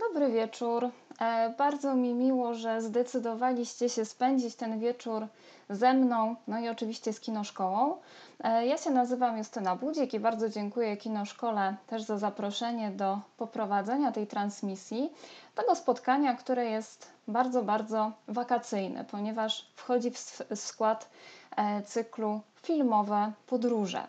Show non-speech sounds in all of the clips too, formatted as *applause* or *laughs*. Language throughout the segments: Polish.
Dobry wieczór. E, bardzo mi miło, że zdecydowaliście się spędzić ten wieczór ze mną, no i oczywiście z Kinoszkołą. E, ja się nazywam Justyna Budzik i bardzo dziękuję Kinoszkole też za zaproszenie do poprowadzenia tej transmisji, tego spotkania, które jest bardzo, bardzo wakacyjne, ponieważ wchodzi w skład e, cyklu filmowe podróże.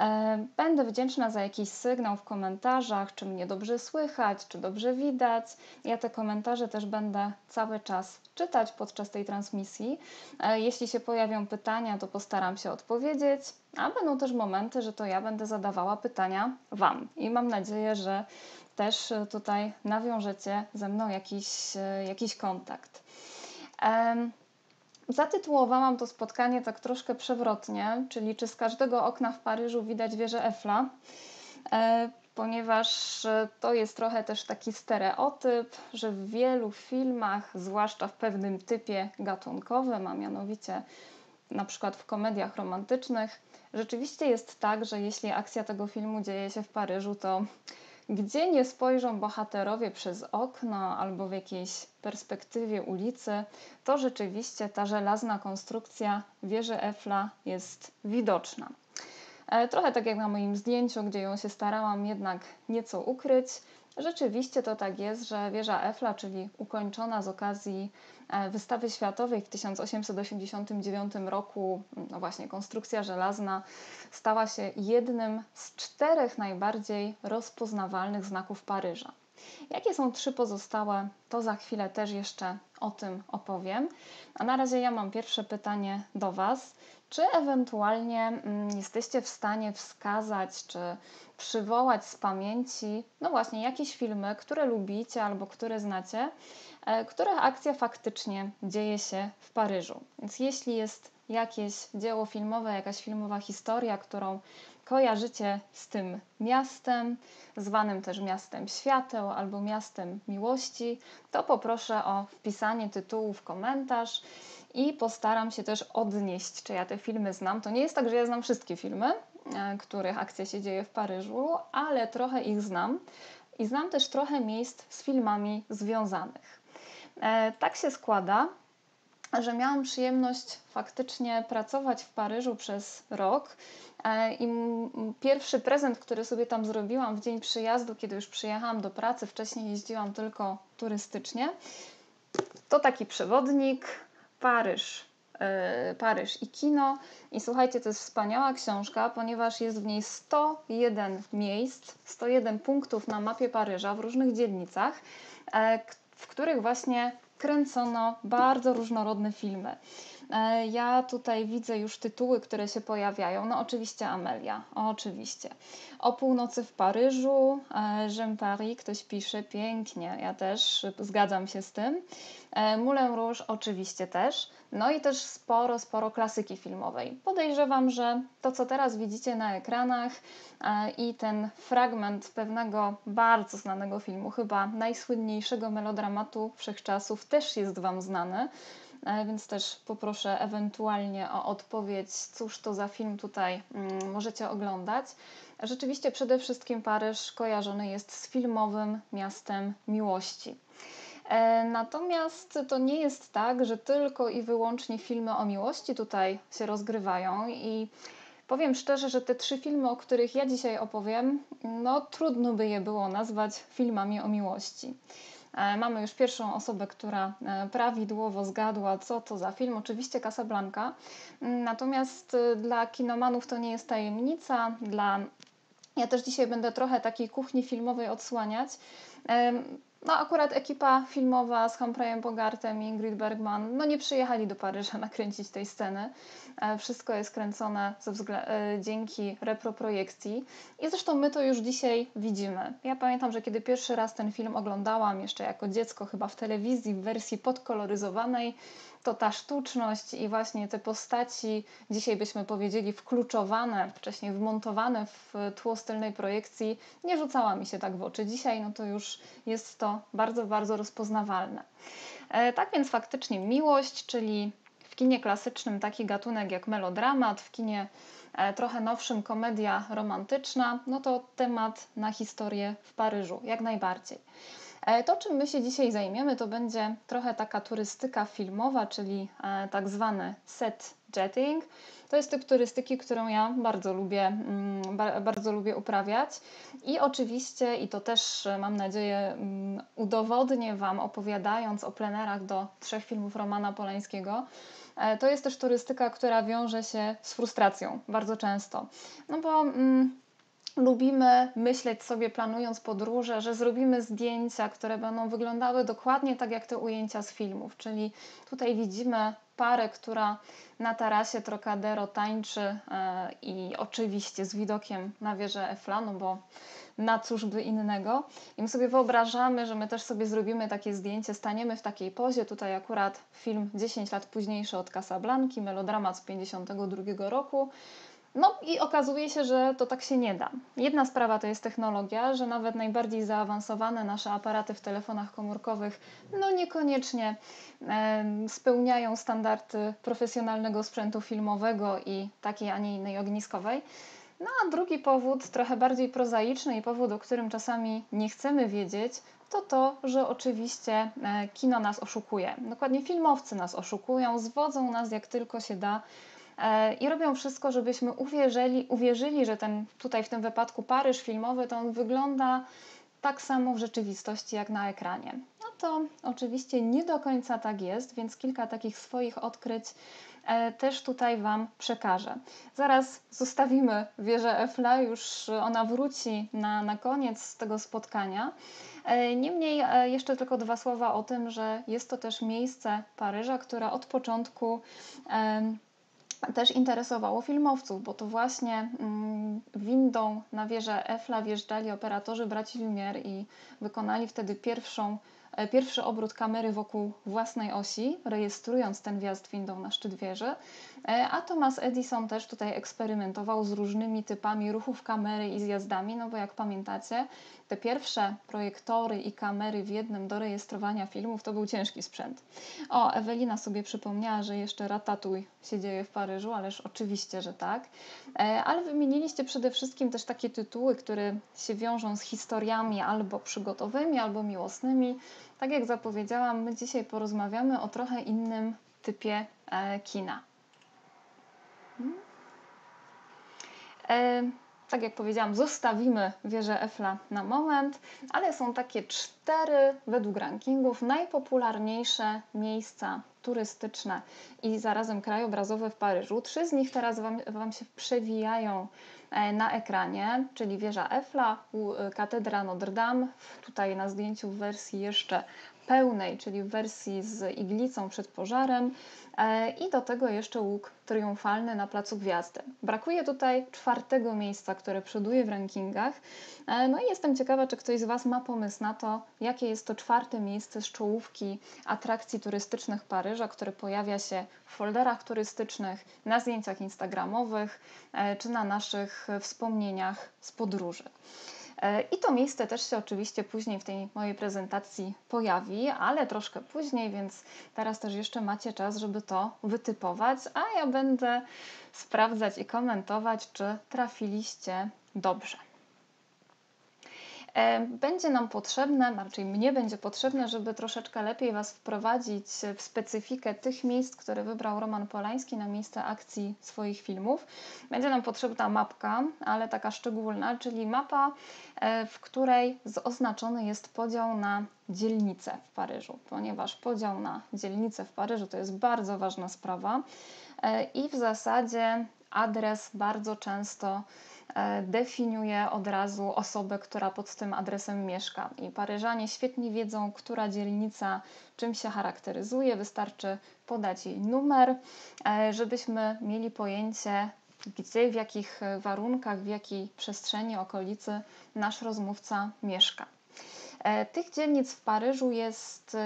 E, będę wdzięczna za jakiś sygnał w komentarzach, czy mnie dobrze słychać, czy dobrze widać. Ja te komentarze też będę cały czas czytać podczas tej transmisji. E, jeśli się pojawią pytania, to postaram się odpowiedzieć, a będą też momenty, że to ja będę zadawała pytania Wam. I mam nadzieję, że też tutaj nawiążecie ze mną jakiś, e, jakiś kontakt. Zatytułowałam to spotkanie tak troszkę przewrotnie, czyli czy z każdego okna w Paryżu widać wieżę Eiffla, e, ponieważ e, to jest trochę też taki stereotyp, że w wielu filmach, zwłaszcza w pewnym typie gatunkowym, a mianowicie na przykład w komediach romantycznych, rzeczywiście jest tak, że jeśli akcja tego filmu dzieje się w Paryżu, to gdzie nie spojrzą bohaterowie przez okno albo w jakiejś perspektywie ulicy, to rzeczywiście ta żelazna konstrukcja wieży Eiffla jest widoczna. E, trochę tak jak na moim zdjęciu, gdzie ją się starałam jednak nieco ukryć. Rzeczywiście to tak jest, że wieża Eiffla, czyli ukończona z okazji e, wystawy światowej w 1889 roku, no właśnie konstrukcja żelazna, stała się jednym z czterech najbardziej rozpoznawalnych znaków Paryża. Jakie są trzy pozostałe, to za chwilę też jeszcze o tym opowiem. A na razie ja mam pierwsze pytanie do Was. Czy ewentualnie mm, jesteście w stanie wskazać, czy przywołać z pamięci, no właśnie, jakieś filmy, które lubicie albo które znacie, e, których akcja faktycznie dzieje się w Paryżu? Więc jeśli jest jakieś dzieło filmowe, jakaś filmowa historia, którą kojarzycie z tym miastem, zwanym też miastem świateł albo miastem miłości, to poproszę o wpisanie tytułu w komentarz i postaram się też odnieść, czy ja te filmy znam. To nie jest tak, że ja znam wszystkie filmy, e, których akcja się dzieje w Paryżu, ale trochę ich znam i znam też trochę miejsc z filmami związanych. E, tak się składa, że miałam przyjemność faktycznie pracować w Paryżu przez rok. E, I pierwszy prezent, który sobie tam zrobiłam w dzień przyjazdu, kiedy już przyjechałam do pracy, wcześniej jeździłam tylko turystycznie, to taki przewodnik Paryż. E, Paryż i kino. I słuchajcie, to jest wspaniała książka, ponieważ jest w niej 101 miejsc, 101 punktów na mapie Paryża w różnych dzielnicach, e, w których właśnie kręcono bardzo różnorodne filmy. E, ja tutaj widzę już tytuły, które się pojawiają. No oczywiście Amelia, oczywiście. O północy w Paryżu, J'aime Paris, ktoś pisze pięknie, ja też zgadzam się z tym. E, Moulin Rouge oczywiście też. No i też sporo, sporo klasyki filmowej. Podejrzewam, że to, co teraz widzicie na ekranach e, i ten fragment pewnego bardzo znanego filmu, chyba najsłynniejszego melodramatu wszechczasów, też jest Wam znany. E, więc też poproszę ewentualnie o odpowiedź, cóż to za film tutaj mm, możecie oglądać. Rzeczywiście przede wszystkim Paryż kojarzony jest z filmowym miastem miłości. E, natomiast to nie jest tak, że tylko i wyłącznie filmy o miłości tutaj się rozgrywają i powiem szczerze, że te trzy filmy, o których ja dzisiaj opowiem, no trudno by je było nazwać filmami o miłości. E, mamy już pierwszą osobę, która e, prawidłowo zgadła, co to za film. Oczywiście Casablanca. Natomiast dla kinomanów to nie jest tajemnica. Dla... Ja też dzisiaj będę trochę takiej kuchni filmowej odsłaniać. No akurat ekipa filmowa z Humphreyem Bogartem i Ingrid Bergman no nie przyjechali do Paryża *laughs* nakręcić tej sceny. E, wszystko jest kręcone e, dzięki reproprojekcji i zresztą my to już dzisiaj widzimy. Ja pamiętam, że kiedy pierwszy raz ten film oglądałam jeszcze jako dziecko chyba w telewizji w wersji podkoloryzowanej, to ta sztuczność i właśnie te postaci, dzisiaj byśmy powiedzieli wkluczowane, wcześniej wmontowane w tło stylnej projekcji, nie rzucała mi się tak w oczy. Dzisiaj no to już jest to bardzo, bardzo rozpoznawalne. E, tak więc faktycznie miłość, czyli w kinie klasycznym taki gatunek jak melodramat, w kinie e, trochę nowszym komedia romantyczna, no to temat na historię w Paryżu, jak najbardziej. E, to, czym my się dzisiaj zajmiemy, to będzie trochę taka turystyka filmowa, czyli e, tak zwany set jetting. To jest typ turystyki, którą ja bardzo lubię, mm, bardzo lubię uprawiać. I oczywiście, i to też e, mam nadzieję mm, udowodnię Wam, opowiadając o plenerach do trzech filmów Romana Polańskiego, to jest też turystyka, która wiąże się z frustracją bardzo często. No bo mm, lubimy myśleć sobie, planując podróże, że zrobimy zdjęcia, które będą wyglądały dokładnie tak jak te ujęcia z filmów. Czyli tutaj widzimy parę, która na tarasie Trocadero tańczy e, i oczywiście z widokiem na wieżę Eiffla, no bo na cóż by innego. I my sobie wyobrażamy, że my też sobie zrobimy takie zdjęcie, staniemy w takiej pozie. Tutaj akurat film 10 lat późniejszy od Casablanki, melodramat z 52 roku. No i okazuje się, że to tak się nie da. Jedna sprawa to jest technologia, że nawet najbardziej zaawansowane nasze aparaty w telefonach komórkowych no niekoniecznie spełniają standardy profesjonalnego sprzętu filmowego i takiej, a nie innej ogniskowej. No a drugi powód, trochę bardziej prozaiczny i powód, o którym czasami nie chcemy wiedzieć, to to, że oczywiście e, kino nas oszukuje. Dokładnie filmowcy nas oszukują, zwodzą nas jak tylko się da i robią wszystko, żebyśmy uwierzyli, uwierzyli, że ten tutaj w tym wypadku Paryż filmowy to on wygląda tak samo w rzeczywistości jak na ekranie. No to oczywiście nie do końca tak jest, więc kilka takich swoich odkryć e, też tutaj Wam przekażę. Zaraz zostawimy wieżę Eiffla, już ona wróci na, na koniec tego spotkania. E, niemniej jeszcze tylko dwa słowa o tym, że jest to też miejsce Paryża, które od początku też interesowało filmowców, bo to właśnie mm, windą na wieżę Eiffla wjeżdżali operatorzy braci Lumière i wykonali wtedy pierwszą E, pierwszy obrót kamery wokół własnej osi, rejestrując ten wjazd windą na szczyt wieży. E, a Thomas Edison też tutaj eksperymentował z różnymi typami ruchów kamery i zjazdami, no bo jak pamiętacie, te pierwsze projektory i kamery w jednym do rejestrowania filmów to był ciężki sprzęt. O, Ewelina sobie przypomniała, że jeszcze Ratatuj się dzieje w Paryżu, ależ oczywiście, że tak. E, ale wymieniliście przede wszystkim też takie tytuły, które się wiążą z historiami albo przygotowymi, albo miłosnymi. Tak jak zapowiedziałam, my dzisiaj porozmawiamy o trochę innym typie e, kina. Hmm? E, tak jak powiedziałam, zostawimy wieżę Eiffla na moment, ale są takie cztery według rankingów najpopularniejsze miejsca turystyczne i zarazem krajobrazowe w Paryżu. Trzy z nich teraz Wam, wam się przewijają e, na ekranie, czyli wieża Eiffla, e, katedra Notre Dame, tutaj na zdjęciu w wersji jeszcze pełnej, czyli w wersji z iglicą przed pożarem e, i do tego jeszcze łuk triumfalny na Placu Gwiazdy. Brakuje tutaj czwartego miejsca, które przoduje w rankingach. E, no i jestem ciekawa, czy ktoś z Was ma pomysł na to, jakie jest to czwarte miejsce z czołówki atrakcji turystycznych Paryża, które pojawia się w folderach turystycznych, na zdjęciach instagramowych e, czy na naszych wspomnieniach z podróży. E, I to miejsce też się oczywiście później w tej mojej prezentacji pojawi, ale troszkę później, więc teraz też jeszcze macie czas, żeby to wytypować, a ja będę sprawdzać i komentować, czy trafiliście dobrze. Będzie nam potrzebne, raczej mnie będzie potrzebne, żeby troszeczkę lepiej Was wprowadzić w specyfikę tych miejsc, które wybrał Roman Polański na miejsce akcji swoich filmów. Będzie nam potrzebna mapka, ale taka szczególna, czyli mapa, e, w której oznaczony jest podział na dzielnice w Paryżu, ponieważ podział na dzielnice w Paryżu to jest bardzo ważna sprawa e, i w zasadzie adres bardzo często definiuje od razu osobę, która pod tym adresem mieszka. I Paryżanie świetnie wiedzą, która dzielnica czym się charakteryzuje. Wystarczy podać jej numer, e, żebyśmy mieli pojęcie, gdzie, w jakich warunkach, w jakiej przestrzeni, okolicy nasz rozmówca mieszka. E, tych dzielnic w Paryżu jest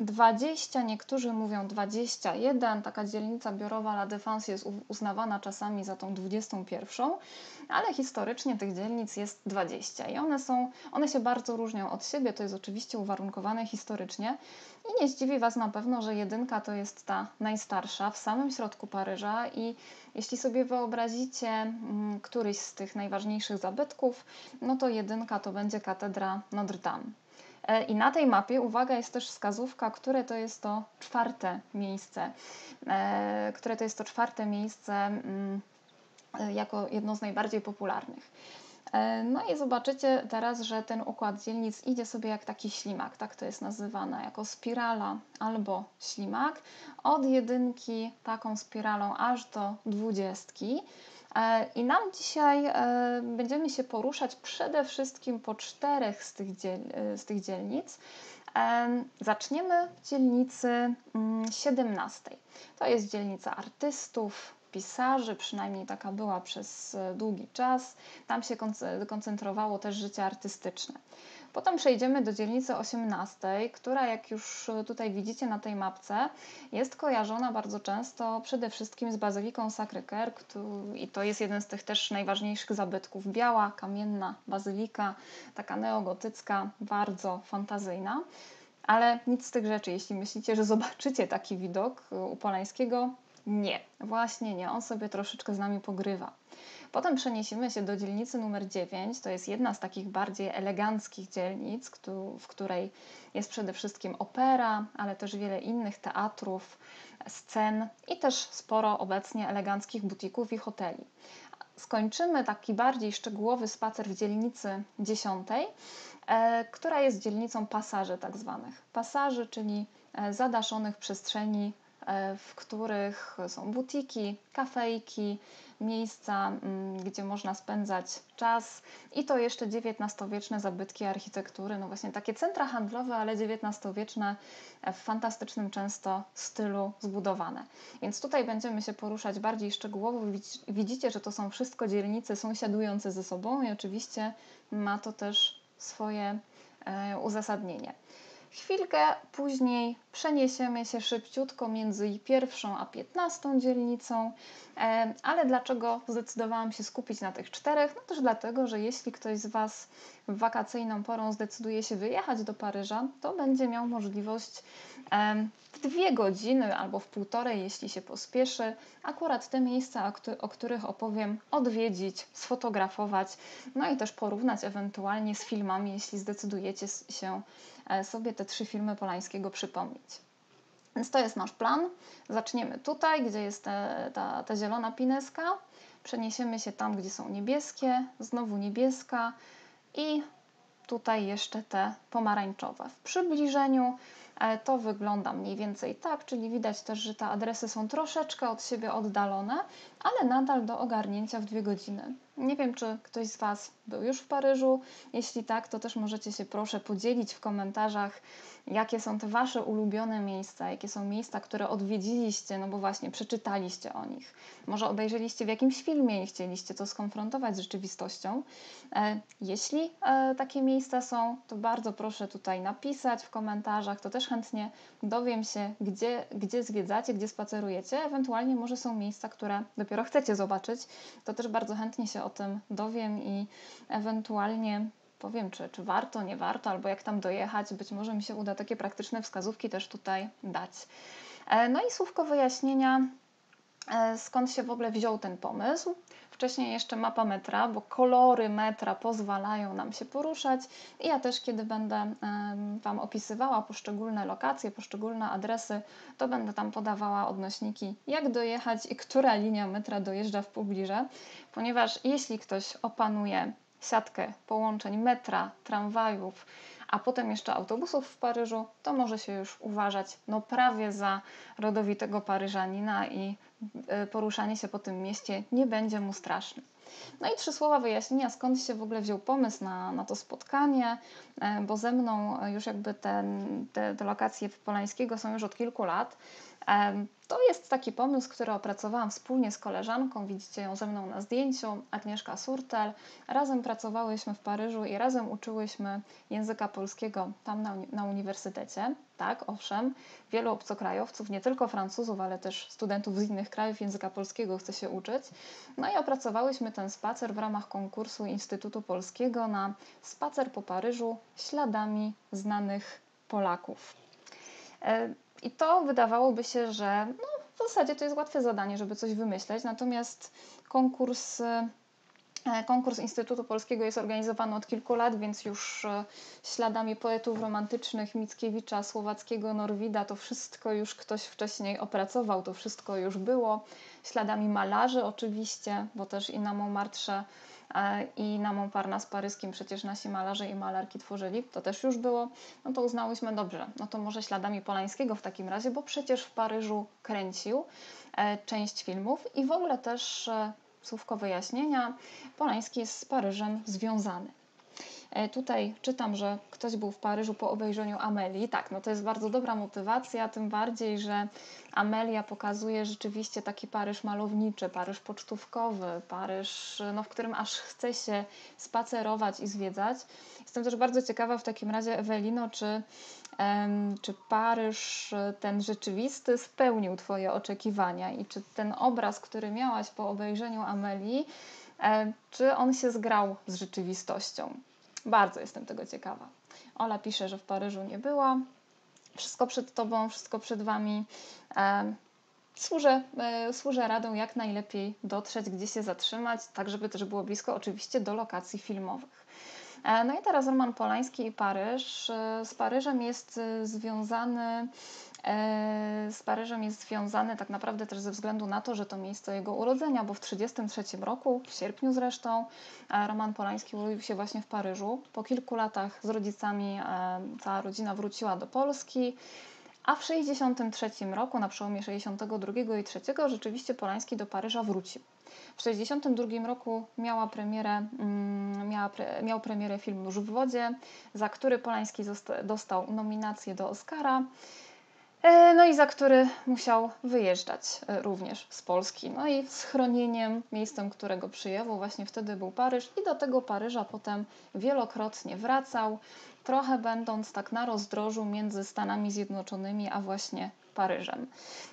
20, niektórzy mówią 21. Taka dzielnica biurowa La Défense jest uznawana czasami za tą 21, ale historycznie tych dzielnic jest 20 i one są, one się bardzo różnią od siebie, to jest oczywiście uwarunkowane historycznie i nie zdziwi Was na pewno, że jedynka to jest ta najstarsza w samym środku Paryża i jeśli sobie wyobrazicie mm, któryś z tych najważniejszych zabytków, no to jedynka to będzie katedra Notre Dame. E, I na tej mapie, uwaga, jest też wskazówka, które to jest to czwarte miejsce, e, które to jest to czwarte miejsce mm, jako jedno z najbardziej popularnych. No i zobaczycie teraz, że ten układ dzielnic idzie sobie jak taki ślimak, tak to jest nazywane, jako spirala albo ślimak, od jedynki taką spiralą aż do dwudziestki. E, I nam dzisiaj e, będziemy się poruszać przede wszystkim po czterech z tych, dziel z tych dzielnic. E, zaczniemy w dzielnicy 17. Mm, to jest dzielnica artystów, pisarzy, przynajmniej taka była przez długi czas. Tam się koncentrowało też życie artystyczne. Potem przejdziemy do dzielnicy 18, która jak już tutaj widzicie na tej mapce, jest kojarzona bardzo często przede wszystkim z bazyliką Sacré-Cœur i to jest jeden z tych też najważniejszych zabytków. Biała, kamienna bazylika, taka neogotycka, bardzo fantazyjna. Ale nic z tych rzeczy, jeśli myślicie, że zobaczycie taki widok u Polańskiego, nie, właśnie nie, on sobie troszeczkę z nami pogrywa. Potem przeniesiemy się do dzielnicy numer 9. To jest jedna z takich bardziej eleganckich dzielnic, w której jest przede wszystkim opera, ale też wiele innych teatrów, scen i też sporo obecnie eleganckich butików i hoteli. Skończymy taki bardziej szczegółowy spacer w dzielnicy 10, e, która jest dzielnicą pasaży tak zwanych. Pasaży, czyli e, zadaszonych przestrzeni w których są butiki, kafejki, miejsca, mm, gdzie można spędzać czas i to jeszcze XIX-wieczne zabytki architektury, no właśnie takie centra handlowe, ale XIX-wieczne w fantastycznym często stylu zbudowane. Więc tutaj będziemy się poruszać bardziej szczegółowo. Widzicie, że to są wszystko dzielnice sąsiadujące ze sobą i oczywiście ma to też swoje e, uzasadnienie. Chwilkę później przeniesiemy się szybciutko między pierwszą a piętnastą dzielnicą, e, ale dlaczego zdecydowałam się skupić na tych czterech? No też dlatego, że jeśli ktoś z Was w wakacyjną porą zdecyduje się wyjechać do Paryża, to będzie miał możliwość w dwie godziny albo w półtorej, jeśli się pospieszy, akurat te miejsca, o których opowiem, odwiedzić, sfotografować, no i też porównać ewentualnie z filmami, jeśli zdecydujecie się e, sobie te trzy filmy Polańskiego przypomnieć. Więc to jest nasz plan. Zaczniemy tutaj, gdzie jest ta, ta, ta zielona pineska. Przeniesiemy się tam, gdzie są niebieskie, znowu niebieska i tutaj jeszcze te pomarańczowe. W przybliżeniu E, to wygląda mniej więcej tak, czyli widać też, że te adresy są troszeczkę od siebie oddalone, ale nadal do ogarnięcia w dwie godziny. Nie wiem, czy ktoś z Was był już w Paryżu. Jeśli tak, to też możecie się proszę podzielić w komentarzach, jakie są te Wasze ulubione miejsca, jakie są miejsca, które odwiedziliście, no bo właśnie przeczytaliście o nich. Może obejrzeliście w jakimś filmie i chcieliście to skonfrontować z rzeczywistością. E, jeśli e, takie miejsca są, to bardzo proszę tutaj napisać w komentarzach, to też chętnie dowiem się, gdzie, gdzie zwiedzacie, gdzie spacerujecie. Ewentualnie może są miejsca, które dopiero chcecie zobaczyć, to też bardzo chętnie się o tym dowiem i ewentualnie powiem, czy, czy warto, nie warto, albo jak tam dojechać. Być może mi się uda takie praktyczne wskazówki też tutaj dać. E, no i słówko wyjaśnienia, e, skąd się w ogóle wziął ten pomysł. Wcześniej jeszcze mapa metra, bo kolory metra pozwalają nam się poruszać. I ja też, kiedy będę Wam opisywała poszczególne lokacje, poszczególne adresy, to będę tam podawała odnośniki, jak dojechać i która linia metra dojeżdża w pobliże, ponieważ jeśli ktoś opanuje siatkę połączeń metra, tramwajów, a potem jeszcze autobusów w Paryżu, to może się już uważać no prawie za rodowitego Paryżanina i e, poruszanie się po tym mieście nie będzie mu straszne. No i trzy słowa wyjaśnienia, skąd się w ogóle wziął pomysł na, na to spotkanie, e, bo ze mną już jakby ten, te, te lokacje Polańskiego są już od kilku lat. To jest taki pomysł, który opracowałam wspólnie z koleżanką, widzicie ją ze mną na zdjęciu, Agnieszka Surtel. Razem pracowałyśmy w Paryżu i razem uczyłyśmy języka polskiego tam na, na uniwersytecie. Tak, owszem, wielu obcokrajowców, nie tylko Francuzów, ale też studentów z innych krajów języka polskiego chce się uczyć. No i opracowałyśmy ten spacer w ramach konkursu Instytutu Polskiego na spacer po Paryżu śladami znanych Polaków. E, i to wydawałoby się, że no, w zasadzie to jest łatwe zadanie, żeby coś wymyśleć, natomiast konkurs y, E, konkurs Instytutu Polskiego jest organizowany od kilku lat, więc już e, śladami poetów romantycznych Mickiewicza, Słowackiego, Norwida to wszystko już ktoś wcześniej opracował, to wszystko już było. Śladami malarzy oczywiście, bo też i na Montmartre e, i na Montparnasse paryskim przecież nasi malarze i malarki tworzyli, to też już było, no to uznałyśmy dobrze, no to może śladami Polańskiego w takim razie, bo przecież w Paryżu kręcił część filmów i w ogóle też słówko wyjaśnienia. Polański jest z Paryżem związany. E, tutaj czytam, że ktoś był w Paryżu po obejrzeniu Amelii. Tak, no to jest bardzo dobra motywacja, tym bardziej, że Amelia pokazuje rzeczywiście taki Paryż malowniczy, Paryż pocztówkowy, Paryż, no, w którym aż chce się spacerować i zwiedzać. Jestem też bardzo ciekawa w takim razie, Ewelino, czy, czy Paryż ten rzeczywisty spełnił Twoje oczekiwania i czy ten obraz, który miałaś po obejrzeniu Amelii, czy on się zgrał z rzeczywistością? Bardzo jestem tego ciekawa. Ola pisze, że w Paryżu nie była. Wszystko przed Tobą, wszystko przed Wami. Służę, e, służę radą, jak najlepiej dotrzeć, gdzie się zatrzymać, tak żeby też było blisko oczywiście do lokacji filmowych. E, no i teraz Roman Polański i Paryż. E, z Paryżem jest związany z Paryżem jest związany tak naprawdę też ze względu na to, że to miejsce jego urodzenia, bo w 1933 roku, w sierpniu zresztą, e, Roman Polański urodził się właśnie w Paryżu. Po kilku latach z rodzicami e, cała rodzina wróciła do Polski. A w 1963 roku, na przełomie 62 i 3, rzeczywiście Polański do Paryża wrócił. W 1962 roku miała premierę, mm, miała pre, miał premierę film Nóż w wodzie, za który Polański dostał nominację do Oscara. E, no i za który musiał wyjeżdżać e, również z Polski. No i schronieniem, miejscem, którego przyjęło właśnie wtedy był Paryż i do tego Paryża potem wielokrotnie wracał, trochę będąc tak na rozdrożu między Stanami Zjednoczonymi a właśnie Paryżem.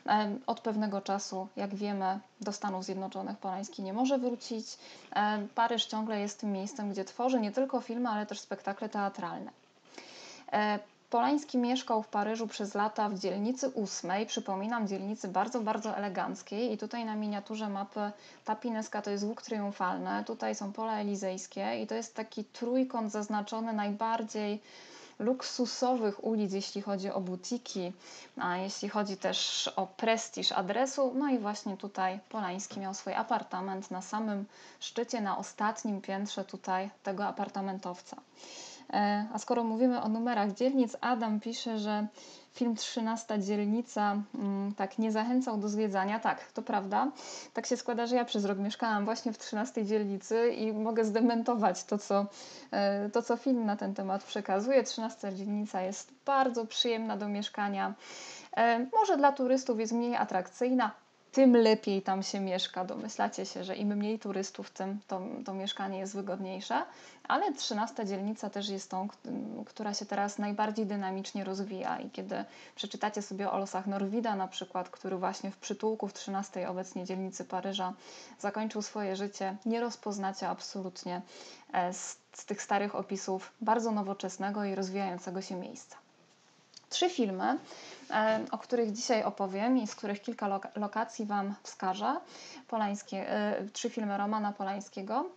E, od pewnego czasu, jak wiemy, do Stanów Zjednoczonych Polański nie może wrócić. Paryż ciągle jest tym miejscem, gdzie tworzy nie tylko filmy, ale też spektakle teatralne. Polański mieszkał w Paryżu przez lata w dzielnicy ósmej, przypominam, dzielnicy bardzo, bardzo eleganckiej i tutaj na miniaturze mapy ta Pineska to jest łuk triumfalny, tutaj są pola elizejskie i to jest taki trójkąt zaznaczony najbardziej luksusowych ulic, jeśli chodzi o butiki, a jeśli chodzi też o prestiż adresu. No i właśnie tutaj Polański miał swój apartament na samym szczycie, na ostatnim piętrze tutaj tego apartamentowca. E, a skoro mówimy o numerach dzielnic, Adam pisze, że film 13 dzielnica mm, tak nie zachęcał do zwiedzania. Tak, to prawda. Tak się składa, że ja przez rok mieszkałam właśnie w 13 dzielnicy i mogę zdementować to, co, e, to, co film na ten temat przekazuje. 13 dzielnica jest bardzo przyjemna do mieszkania. E, może dla turystów jest mniej atrakcyjna, tym lepiej tam się mieszka. Domyślacie się, że im mniej turystów, tym to, to mieszkanie jest wygodniejsze. Ale 13 dzielnica też jest tą, która się teraz najbardziej dynamicznie rozwija. I kiedy przeczytacie sobie o losach Norwida na przykład, który właśnie w przytułku w 13 obecnie dzielnicy Paryża zakończył swoje życie, nie rozpoznacie absolutnie e, z, z tych starych opisów bardzo nowoczesnego i rozwijającego się miejsca. Trzy filmy E, o których dzisiaj opowiem i z których kilka lokacji Wam wskażę, Polańskie, e, trzy filmy Romana Polańskiego,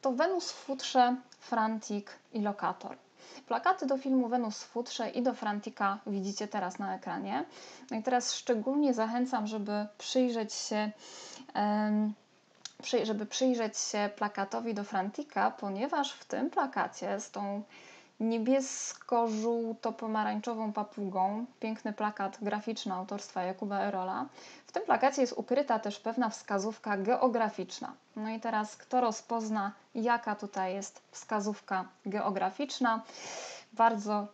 to Wenus w futrze, Frantik i Lokator. Plakaty do filmu Wenus w futrze i do Frantika widzicie teraz na ekranie. No i teraz szczególnie zachęcam, żeby przyjrzeć się żeby przyjrzeć się plakatowi do Frantika, ponieważ w tym plakacie z tą niebiesko-żółto-pomarańczową papugą, piękny plakat graficzny autorstwa Jakuba Erola. W tym plakacie jest ukryta też pewna wskazówka geograficzna. No i teraz kto rozpozna, jaka tutaj jest wskazówka geograficzna? Bardzo,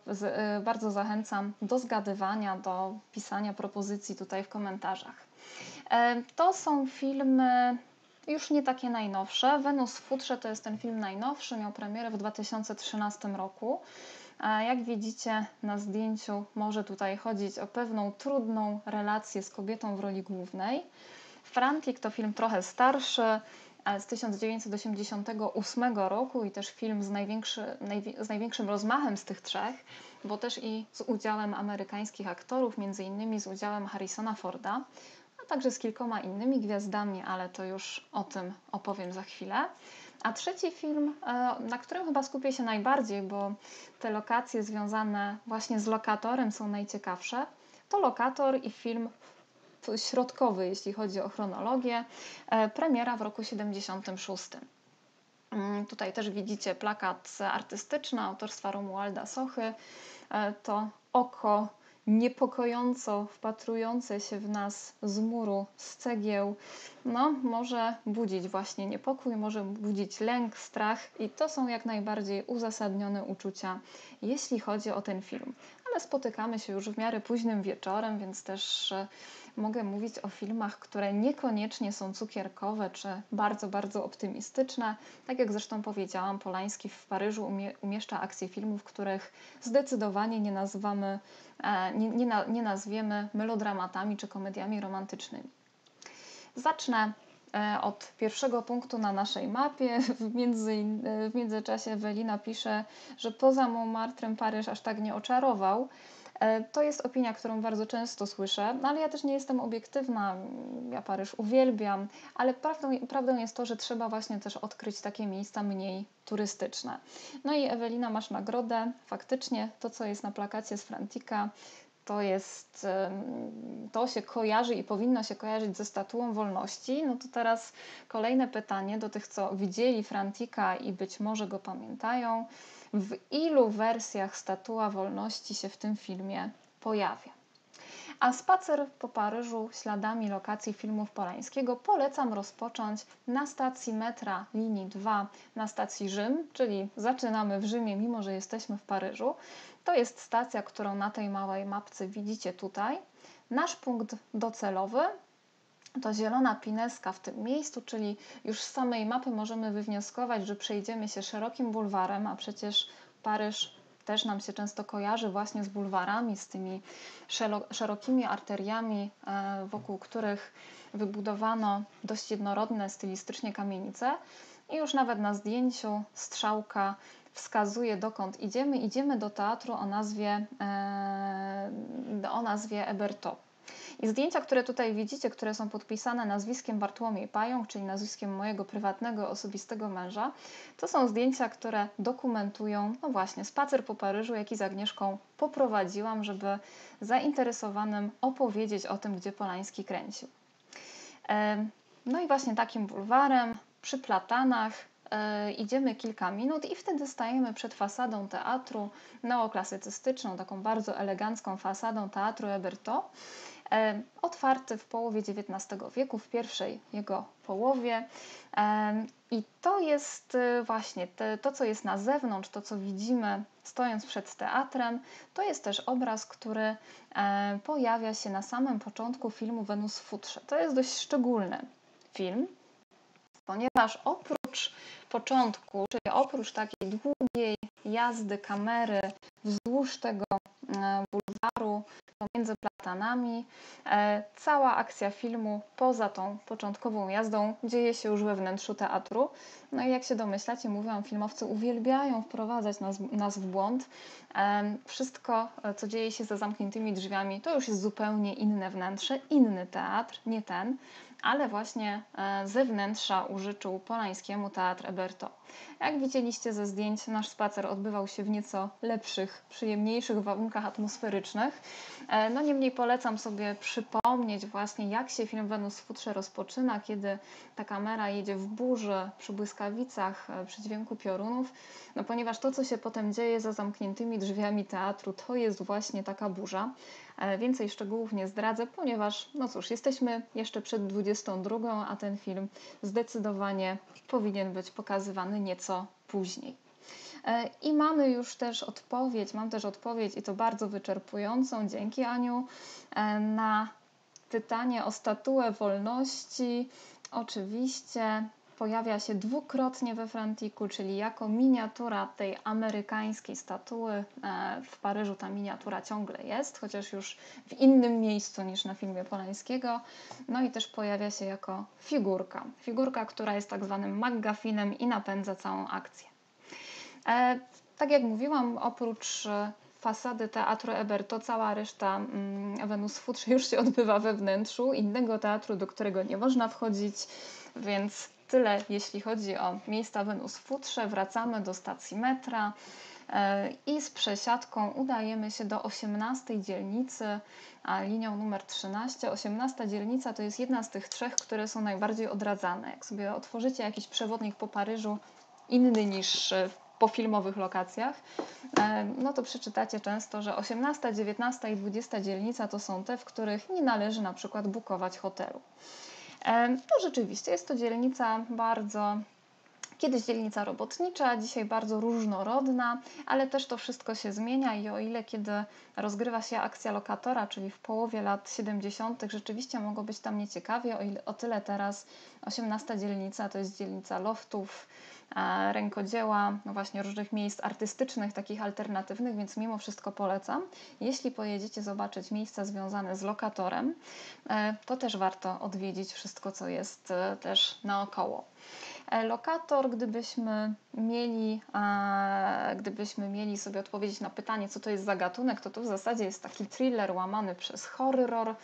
y, bardzo zachęcam do zgadywania, do pisania propozycji tutaj w komentarzach. E, to są filmy już nie takie najnowsze. Wenus w futrze to jest ten film najnowszy, miał premierę w 2013 roku. A jak widzicie na zdjęciu, może tutaj chodzić o pewną trudną relację z kobietą w roli głównej. Frantik to film trochę starszy, z 1988 roku i też film z, największy, z największym rozmachem z tych trzech, bo też i z udziałem amerykańskich aktorów, między innymi z udziałem Harrisona Forda także z kilkoma innymi gwiazdami, ale to już o tym opowiem za chwilę. A trzeci film, na którym chyba skupię się najbardziej, bo te lokacje związane właśnie z lokatorem są najciekawsze, to lokator i film środkowy, jeśli chodzi o chronologię, premiera w roku 76. Mm, tutaj też widzicie plakat artystyczny autorstwa Romualda Sochy. E, to oko niepokojąco wpatrujące się w nas z muru, z cegieł, no, może budzić właśnie niepokój, może budzić lęk, strach i to są jak najbardziej uzasadnione uczucia, jeśli chodzi o ten film. Ale spotykamy się już w miarę późnym wieczorem, więc też e, mogę mówić o filmach, które niekoniecznie są cukierkowe czy bardzo, bardzo optymistyczne. Tak jak zresztą powiedziałam, Polański w Paryżu umie umieszcza akcje filmów, których zdecydowanie nie nazywamy, e, nie, nie, nie nazwiemy melodramatami czy komediami romantycznymi. Zacznę od pierwszego punktu na naszej mapie. W, między, w międzyczasie Ewelina pisze, że poza Montmartrem Paryż aż tak nie oczarował. E, to jest opinia, którą bardzo często słyszę, no ale ja też nie jestem obiektywna. Ja Paryż uwielbiam, ale prawdą, prawdą jest to, że trzeba właśnie też odkryć takie miejsca mniej turystyczne. No i Ewelina, masz nagrodę. Faktycznie to, co jest na plakacie z Frantika, to jest, to się kojarzy i powinno się kojarzyć ze statuą wolności. No to teraz kolejne pytanie do tych, co widzieli Frantika i być może go pamiętają w ilu wersjach Statua Wolności się w tym filmie pojawia. A spacer po Paryżu śladami lokacji filmów Polańskiego polecam rozpocząć na stacji metra linii 2 na stacji Rzym, czyli zaczynamy w Rzymie, mimo że jesteśmy w Paryżu. To jest stacja, którą na tej małej mapce widzicie tutaj. Nasz punkt docelowy to zielona pineska w tym miejscu, czyli już z samej mapy możemy wywnioskować, że przejdziemy się szerokim bulwarem, a przecież Paryż też nam się często kojarzy właśnie z bulwarami, z tymi szerokimi arteriami, e, wokół których wybudowano dość jednorodne stylistycznie kamienice. I już nawet na zdjęciu strzałka wskazuje dokąd idziemy. Idziemy do teatru o nazwie, e, o nazwie Eberto. I zdjęcia, które tutaj widzicie, które są podpisane nazwiskiem Bartłomiej Pająk, czyli nazwiskiem mojego prywatnego, osobistego męża, to są zdjęcia, które dokumentują, no właśnie, spacer po Paryżu, jaki z Agnieszką poprowadziłam, żeby zainteresowanym opowiedzieć o tym, gdzie Polański kręcił. No i właśnie takim bulwarem, przy platanach, e, idziemy kilka minut i wtedy stajemy przed fasadą teatru neoklasycystyczną, taką bardzo elegancką fasadą teatru Eberto. E, otwarty w połowie XIX wieku, w pierwszej jego połowie. E, I to jest e, właśnie te, to, co jest na zewnątrz, to, co widzimy stojąc przed teatrem, to jest też obraz, który pojawia się na samym początku filmu Wenus w futrze. To jest dość szczególny film, ponieważ oprócz początku, czyli oprócz takiej długiej jazdy kamery wzdłuż tego bulwaru pomiędzy platanami. E, cała akcja filmu, poza tą początkową jazdą, dzieje się już we wnętrzu teatru. No i jak się domyślacie, mówiłam, filmowcy uwielbiają wprowadzać nas, nas w błąd. E, wszystko, e, co dzieje się za zamkniętymi drzwiami, to już jest zupełnie inne wnętrze, inny teatr, nie ten ale właśnie ze wnętrza użyczył Polańskiemu Teatr Eberto. Jak widzieliście ze zdjęć, nasz spacer odbywał się w nieco lepszych, przyjemniejszych warunkach atmosferycznych. E, no niemniej polecam sobie przypomnieć właśnie, jak się film Wenus w futrze rozpoczyna, kiedy ta kamera jedzie w burzy, przy błyskawicach, e, przy dźwięku piorunów, no ponieważ to, co się potem dzieje za zamkniętymi drzwiami teatru, to jest właśnie taka burza. E, więcej szczegółów nie zdradzę, ponieważ, no cóż, jesteśmy jeszcze przed 22, a ten film zdecydowanie powinien być pokazywany nieco później. E, I mamy już też odpowiedź, mam też odpowiedź i to bardzo wyczerpującą, dzięki Aniu, e, na pytanie o statuę wolności. Oczywiście pojawia się dwukrotnie we Frantiku, czyli jako miniatura tej amerykańskiej statuły. E, w Paryżu ta miniatura ciągle jest, chociaż już w innym miejscu niż na filmie Polańskiego. No i też pojawia się jako figurka. Figurka, która jest tak zwanym McGuffinem i napędza całą akcję. E, tak jak mówiłam, oprócz e, fasady teatru Eberto, cała reszta mm, Wenus Futrze już się odbywa we wnętrzu innego teatru, do którego nie można wchodzić, więc tyle, jeśli chodzi o miejsca Wenus futrze. Wracamy do stacji metra e, i z przesiadką udajemy się do 18 dzielnicy, a linią numer 13. 18 dzielnica to jest jedna z tych trzech, które są najbardziej odradzane. Jak sobie otworzycie jakiś przewodnik po Paryżu inny niż po filmowych lokacjach, e, no to przeczytacie często, że 18, 19 i 20 dzielnica to są te, w których nie należy na przykład bukować hotelu. E, to rzeczywiście jest to dzielnica bardzo Kiedyś dzielnica robotnicza, dzisiaj bardzo różnorodna, ale też to wszystko się zmienia i o ile kiedy rozgrywa się akcja lokatora, czyli w połowie lat 70., rzeczywiście mogło być tam nieciekawie, o, ile, o tyle teraz 18 dzielnica to jest dzielnica loftów, rękodzieła, no właśnie różnych miejsc artystycznych, takich alternatywnych, więc mimo wszystko polecam. Jeśli pojedziecie zobaczyć miejsca związane z lokatorem, e, to też warto odwiedzić wszystko, co jest e, też naokoło. E, lokator, gdybyśmy mieli, gdybyśmy mieli sobie odpowiedzieć na pytanie, co to jest za gatunek, to to w zasadzie jest taki thriller łamany przez horror.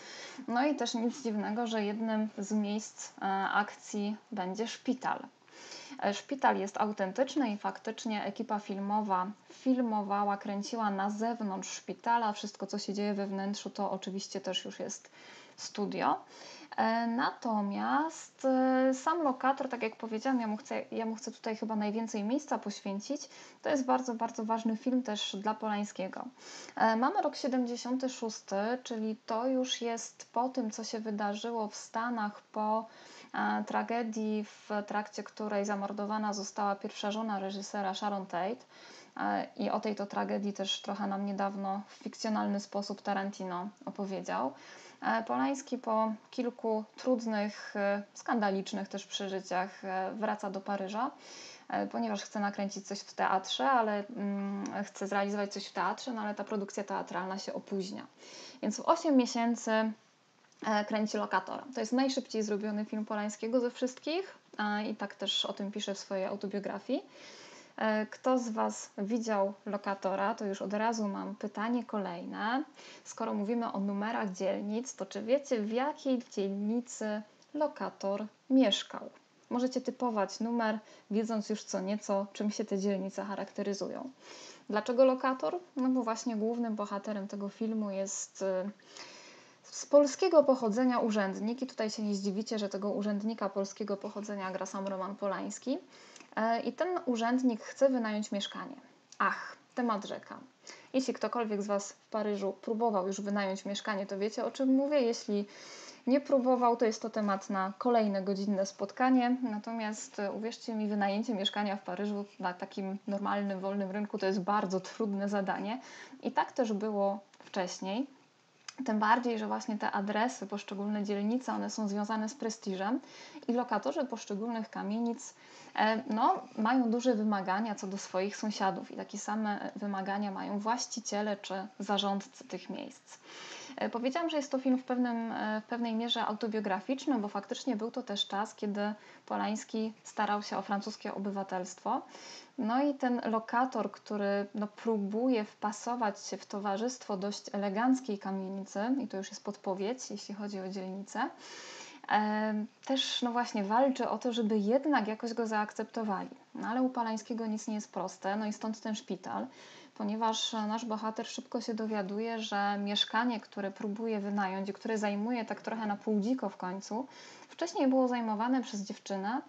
No i też nic dziwnego, że jednym z miejsc akcji będzie szpital. E, szpital jest autentyczny i faktycznie ekipa filmowa filmowała, kręciła na zewnątrz szpitala. Wszystko, co się dzieje we wnętrzu, to oczywiście też już jest studio. E, natomiast e, sam lokator, tak jak powiedziałam, ja mu, chcę, ja mu chcę tutaj chyba najwięcej miejsca poświęcić. To jest bardzo, bardzo ważny film też dla Polańskiego. Mamy rok 76, czyli to już jest po tym, co się wydarzyło w Stanach po tragedii, w trakcie której zamordowana została pierwsza żona reżysera Sharon Tate. I o tej to tragedii też trochę nam niedawno w fikcjonalny sposób Tarantino opowiedział. Polański po kilku trudnych, e, skandalicznych też przeżyciach e, wraca do Paryża, e, ponieważ chce nakręcić coś w teatrze, ale mm, chce zrealizować coś w teatrze, no ale ta produkcja teatralna się opóźnia. Więc w 8 miesięcy E, kręci Lokatora. To jest najszybciej zrobiony film Polańskiego ze wszystkich i tak też o tym pisze w swojej autobiografii. E, kto z Was widział Lokatora, to już od razu mam pytanie kolejne. Skoro mówimy o numerach dzielnic, to czy wiecie w jakiej dzielnicy lokator mieszkał? Możecie typować numer, wiedząc już co nieco, czym się te dzielnice charakteryzują. Dlaczego lokator? No bo właśnie głównym bohaterem tego filmu jest y, z polskiego pochodzenia urzędnik, i tutaj się nie zdziwicie, że tego urzędnika polskiego pochodzenia gra sam Roman Polański. E, I ten urzędnik chce wynająć mieszkanie. Ach, temat rzeka. Jeśli ktokolwiek z Was w Paryżu próbował już wynająć mieszkanie, to wiecie o czym mówię. Jeśli nie próbował, to jest to temat na kolejne godzinne spotkanie. Natomiast e, uwierzcie mi, wynajęcie mieszkania w Paryżu na takim normalnym, wolnym rynku to jest bardzo trudne zadanie. I tak też było wcześniej. Tym bardziej, że właśnie te adresy, poszczególne dzielnice, one są związane z prestiżem i lokatorzy poszczególnych kamienic e, no, mają duże wymagania co do swoich sąsiadów i takie same wymagania mają właściciele czy zarządcy tych miejsc. E, powiedziałam, że jest to film w, pewnym, e, w pewnej mierze autobiograficzny, bo faktycznie był to też czas, kiedy Polański starał się o francuskie obywatelstwo. No i ten lokator, który no, próbuje wpasować się w towarzystwo dość eleganckiej kamienicy, i to już jest podpowiedź, jeśli chodzi o dzielnicę, e, też no właśnie walczy o to, żeby jednak jakoś go zaakceptowali. No ale u Palańskiego nic nie jest proste, no i stąd ten szpital, ponieważ nasz bohater szybko się dowiaduje, że mieszkanie, które próbuje wynająć które zajmuje tak trochę na pół dziko w końcu, wcześniej było zajmowane przez dziewczynę,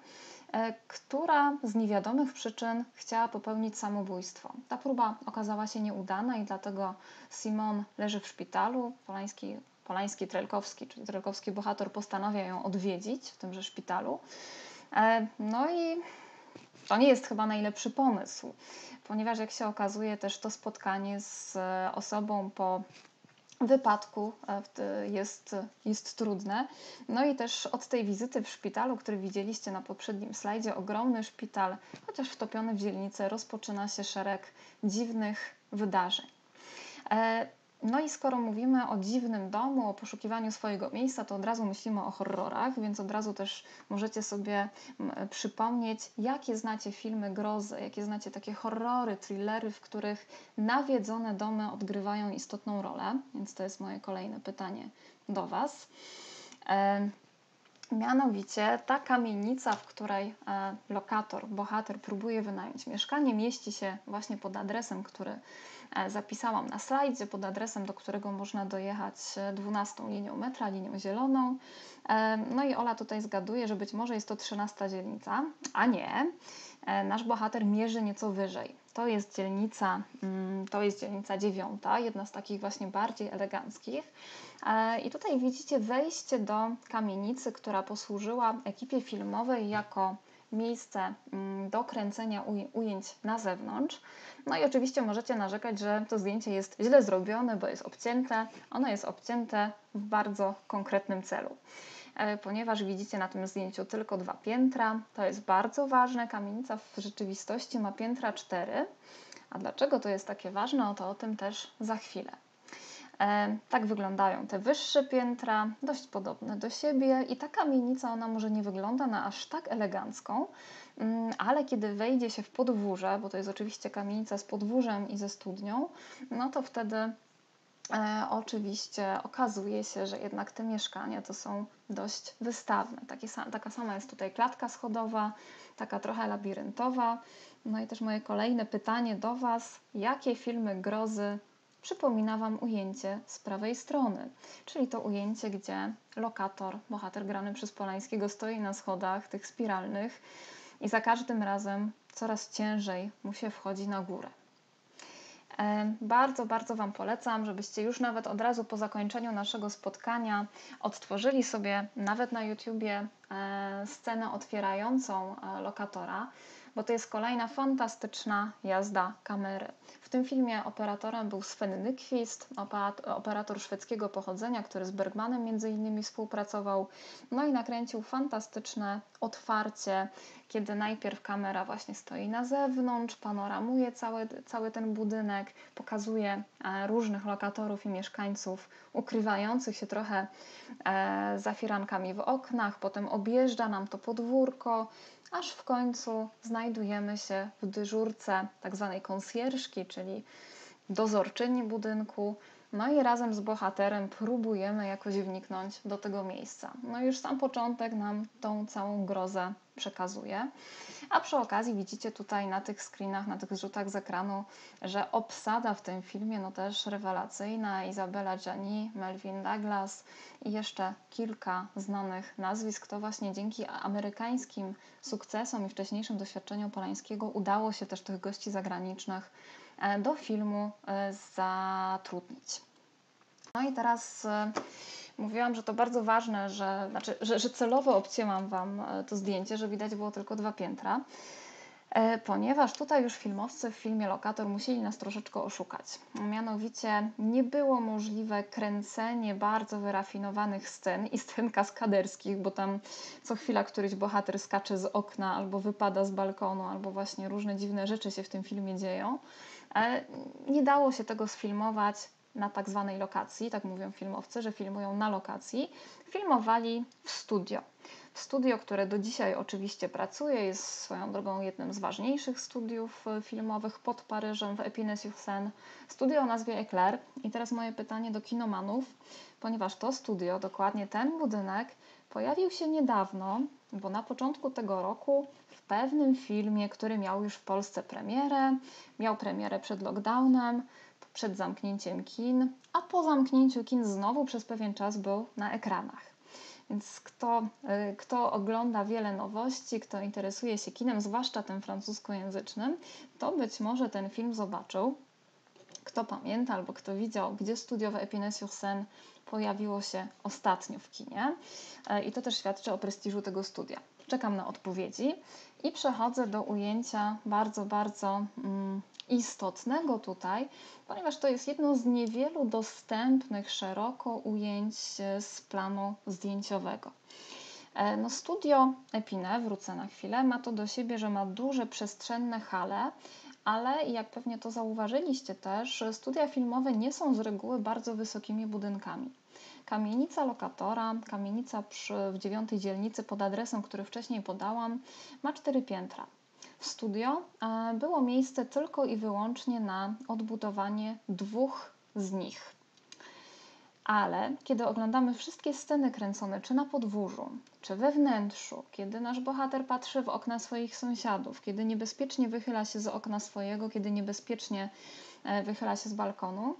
E, która z niewiadomych przyczyn chciała popełnić samobójstwo. Ta próba okazała się nieudana i dlatego Simon leży w szpitalu. Polański, Polański Trelkowski, czyli Trelkowski bohater, postanawia ją odwiedzić w tymże szpitalu. E, no i to nie jest chyba najlepszy pomysł, ponieważ jak się okazuje, też to spotkanie z osobą po wypadku e, jest, jest trudne. No i też od tej wizyty w szpitalu, który widzieliście na poprzednim slajdzie, ogromny szpital, chociaż wtopiony w dzielnicę, rozpoczyna się szereg dziwnych wydarzeń. E, no i skoro mówimy o dziwnym domu, o poszukiwaniu swojego miejsca, to od razu myślimy o horrorach, więc od razu też możecie sobie przypomnieć, jakie znacie filmy grozy, jakie znacie takie horrory, thrillery, w których nawiedzone domy odgrywają istotną rolę. Więc to jest moje kolejne pytanie do Was. Mianowicie ta kamienica, w której e, lokator, bohater próbuje wynająć mieszkanie, mieści się właśnie pod adresem, który e, zapisałam na slajdzie, pod adresem, do którego można dojechać 12 e, linią metra, linią zieloną. No i Ola tutaj zgaduje, że być może jest to 13 dzielnica, a nie. Nasz bohater mierzy nieco wyżej. To jest dzielnica, mm, to jest dzielnica dziewiąta, jedna z takich właśnie bardziej eleganckich. E, I tutaj widzicie wejście do kamienicy, która posłużyła ekipie filmowej jako miejsce mm, do kręcenia ujęć na zewnątrz. No i oczywiście możecie narzekać, że to zdjęcie jest źle zrobione, bo jest obcięte. Ono jest obcięte w bardzo konkretnym celu. E, ponieważ widzicie na tym zdjęciu tylko dwa piętra. To jest bardzo ważne. Kamienica w rzeczywistości ma piętra cztery. A dlaczego to jest takie ważne, to o tym też za chwilę. E, tak wyglądają te wyższe piętra, dość podobne do siebie i ta kamienica, ona może nie wygląda na aż tak elegancką, ale kiedy wejdzie się w podwórze, bo to jest oczywiście kamienica z podwórzem i ze studnią, no to wtedy E, oczywiście okazuje się, że jednak te mieszkania to są dość wystawne. Taka sama jest tutaj klatka schodowa, taka trochę labiryntowa. No i też moje kolejne pytanie do Was: jakie filmy grozy przypomina Wam ujęcie z prawej strony? Czyli to ujęcie, gdzie lokator, bohater grany przez Polańskiego, stoi na schodach tych spiralnych i za każdym razem coraz ciężej mu się wchodzi na górę. Bardzo, bardzo Wam polecam, żebyście już nawet od razu po zakończeniu naszego spotkania odtworzyli sobie nawet na YouTubie e, scenę otwierającą e, lokatora, bo to jest kolejna fantastyczna jazda kamery. W tym filmie operatorem był Sven Nyquist, operator szwedzkiego pochodzenia, który z Bergmanem między innymi współpracował. No i nakręcił fantastyczne otwarcie, kiedy najpierw kamera właśnie stoi na zewnątrz, panoramuje cały, cały ten budynek, pokazuje e, różnych lokatorów i mieszkańców ukrywających się trochę e, za firankami w oknach, potem objeżdża nam to podwórko, aż w końcu znajdujemy się w dyżurce tak zwanej konsjerżki, czyli dozorczyni budynku. No i razem z bohaterem próbujemy jakoś wniknąć do tego miejsca. No i już sam początek nam tą całą grozę przekazuje. A przy okazji widzicie tutaj na tych screenach, na tych rzutach z ekranu, że obsada w tym filmie no też rewelacyjna. Izabela Gianni, Melvin Douglas i jeszcze kilka znanych nazwisk. To właśnie dzięki amerykańskim sukcesom i wcześniejszym doświadczeniom Polańskiego udało się też tych gości zagranicznych do filmu e, zatrudnić. No i teraz e, mówiłam, że to bardzo ważne, że, znaczy, że, że celowo obcięłam Wam e, to zdjęcie, że widać było tylko dwa piętra, e, ponieważ tutaj już filmowcy w filmie Lokator musieli nas troszeczkę oszukać. Mianowicie nie było możliwe kręcenie bardzo wyrafinowanych scen i scen kaskaderskich, bo tam co chwila któryś bohater skacze z okna albo wypada z balkonu, albo właśnie różne dziwne rzeczy się w tym filmie dzieją. E, nie dało się tego sfilmować na tak zwanej lokacji, tak mówią filmowcy, że filmują na lokacji, filmowali w studio. Studio, które do dzisiaj oczywiście pracuje, jest swoją drogą jednym z ważniejszych studiów e, filmowych pod Paryżem w Epinay-sur-Seine. Studio o nazwie Eclair. I teraz moje pytanie do kinomanów, ponieważ to studio, dokładnie ten budynek, pojawił się niedawno, bo na początku tego roku w pewnym filmie, który miał już w Polsce premierę, miał premierę przed lockdownem, przed zamknięciem kin, a po zamknięciu kin znowu przez pewien czas był na ekranach. Więc kto, y, kto ogląda wiele nowości, kto interesuje się kinem, zwłaszcza tym francuskojęzycznym, to być może ten film zobaczył. Kto pamięta albo kto widział, gdzie studiowe Epinay-sur-Seine pojawiło się ostatnio w kinie. Y, I to też świadczy o prestiżu tego studia. Czekam na odpowiedzi i przechodzę do ujęcia bardzo, bardzo mm, istotnego tutaj, ponieważ to jest jedno z niewielu dostępnych szeroko ujęć z planu zdjęciowego. E, no studio Epine, wrócę na chwilę, ma to do siebie, że ma duże przestrzenne hale, ale jak pewnie to zauważyliście też, studia filmowe nie są z reguły bardzo wysokimi budynkami. Kamienica lokatora, kamienica przy, w dziewiątej dzielnicy pod adresem, który wcześniej podałam, ma cztery piętra. W studio e, było miejsce tylko i wyłącznie na odbudowanie dwóch z nich. Ale kiedy oglądamy wszystkie sceny kręcone, czy na podwórzu, czy we wnętrzu, kiedy nasz bohater patrzy w okna swoich sąsiadów, kiedy niebezpiecznie wychyla się z okna swojego, kiedy niebezpiecznie e, wychyla się z balkonu,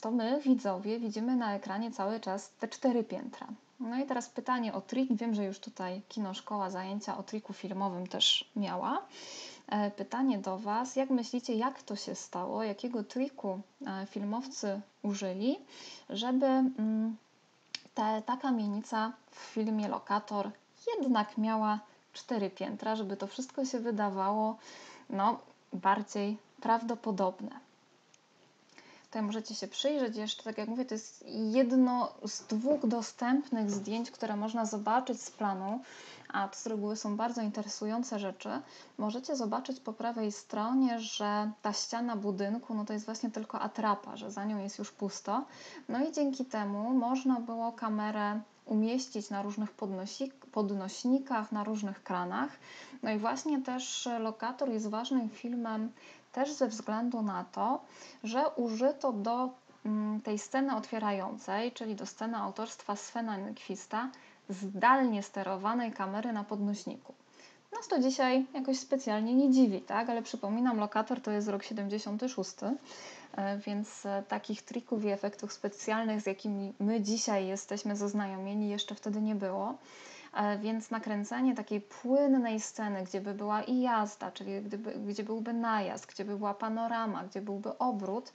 to my, widzowie, widzimy na ekranie cały czas te cztery piętra. No i teraz pytanie o trik. Wiem, że już tutaj Kino Szkoła zajęcia o triku filmowym też miała. E, pytanie do Was, jak myślicie, jak to się stało, jakiego triku e, filmowcy użyli, żeby mm, te, ta kamienica w filmie Lokator jednak miała cztery piętra, żeby to wszystko się wydawało no, bardziej prawdopodobne. Tutaj możecie się przyjrzeć jeszcze, tak jak mówię, to jest jedno z dwóch dostępnych zdjęć, które można zobaczyć z planu, a to z reguły są bardzo interesujące rzeczy. Możecie zobaczyć po prawej stronie, że ta ściana budynku no to jest właśnie tylko atrapa, że za nią jest już pusto. No i dzięki temu można było kamerę umieścić na różnych podnośnikach, na różnych kranach. No i właśnie też Lokator jest ważnym filmem też ze względu na to, że użyto do mm, tej sceny otwierającej, czyli do sceny autorstwa Svena Nyquista, zdalnie sterowanej kamery na podnośniku. Nas to dzisiaj jakoś specjalnie nie dziwi, tak? ale przypominam, lokator to jest rok 76, e, więc e, takich trików i efektów specjalnych, z jakimi my dzisiaj jesteśmy zaznajomieni, jeszcze wtedy nie było. E, więc nakręcenie takiej płynnej sceny, gdzie by była i jazda, czyli gdyby, gdzie byłby najazd, gdzie by była panorama, gdzie byłby obrót,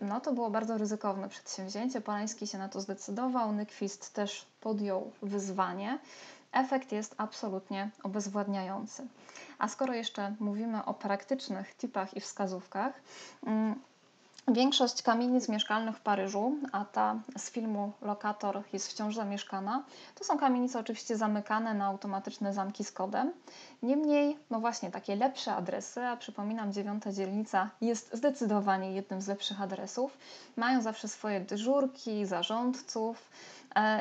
no to było bardzo ryzykowne przedsięwzięcie. Polański się na to zdecydował, Nykwist też podjął wyzwanie. Efekt jest absolutnie obezwładniający. A skoro jeszcze mówimy o praktycznych tipach i wskazówkach, mm, Większość kamienic mieszkalnych w Paryżu, a ta z filmu Lokator jest wciąż zamieszkana, to są kamienice oczywiście zamykane na automatyczne zamki z kodem. Niemniej, no właśnie, takie lepsze adresy, a przypominam, dziewiąta dzielnica jest zdecydowanie jednym z lepszych adresów, mają zawsze swoje dyżurki, zarządców,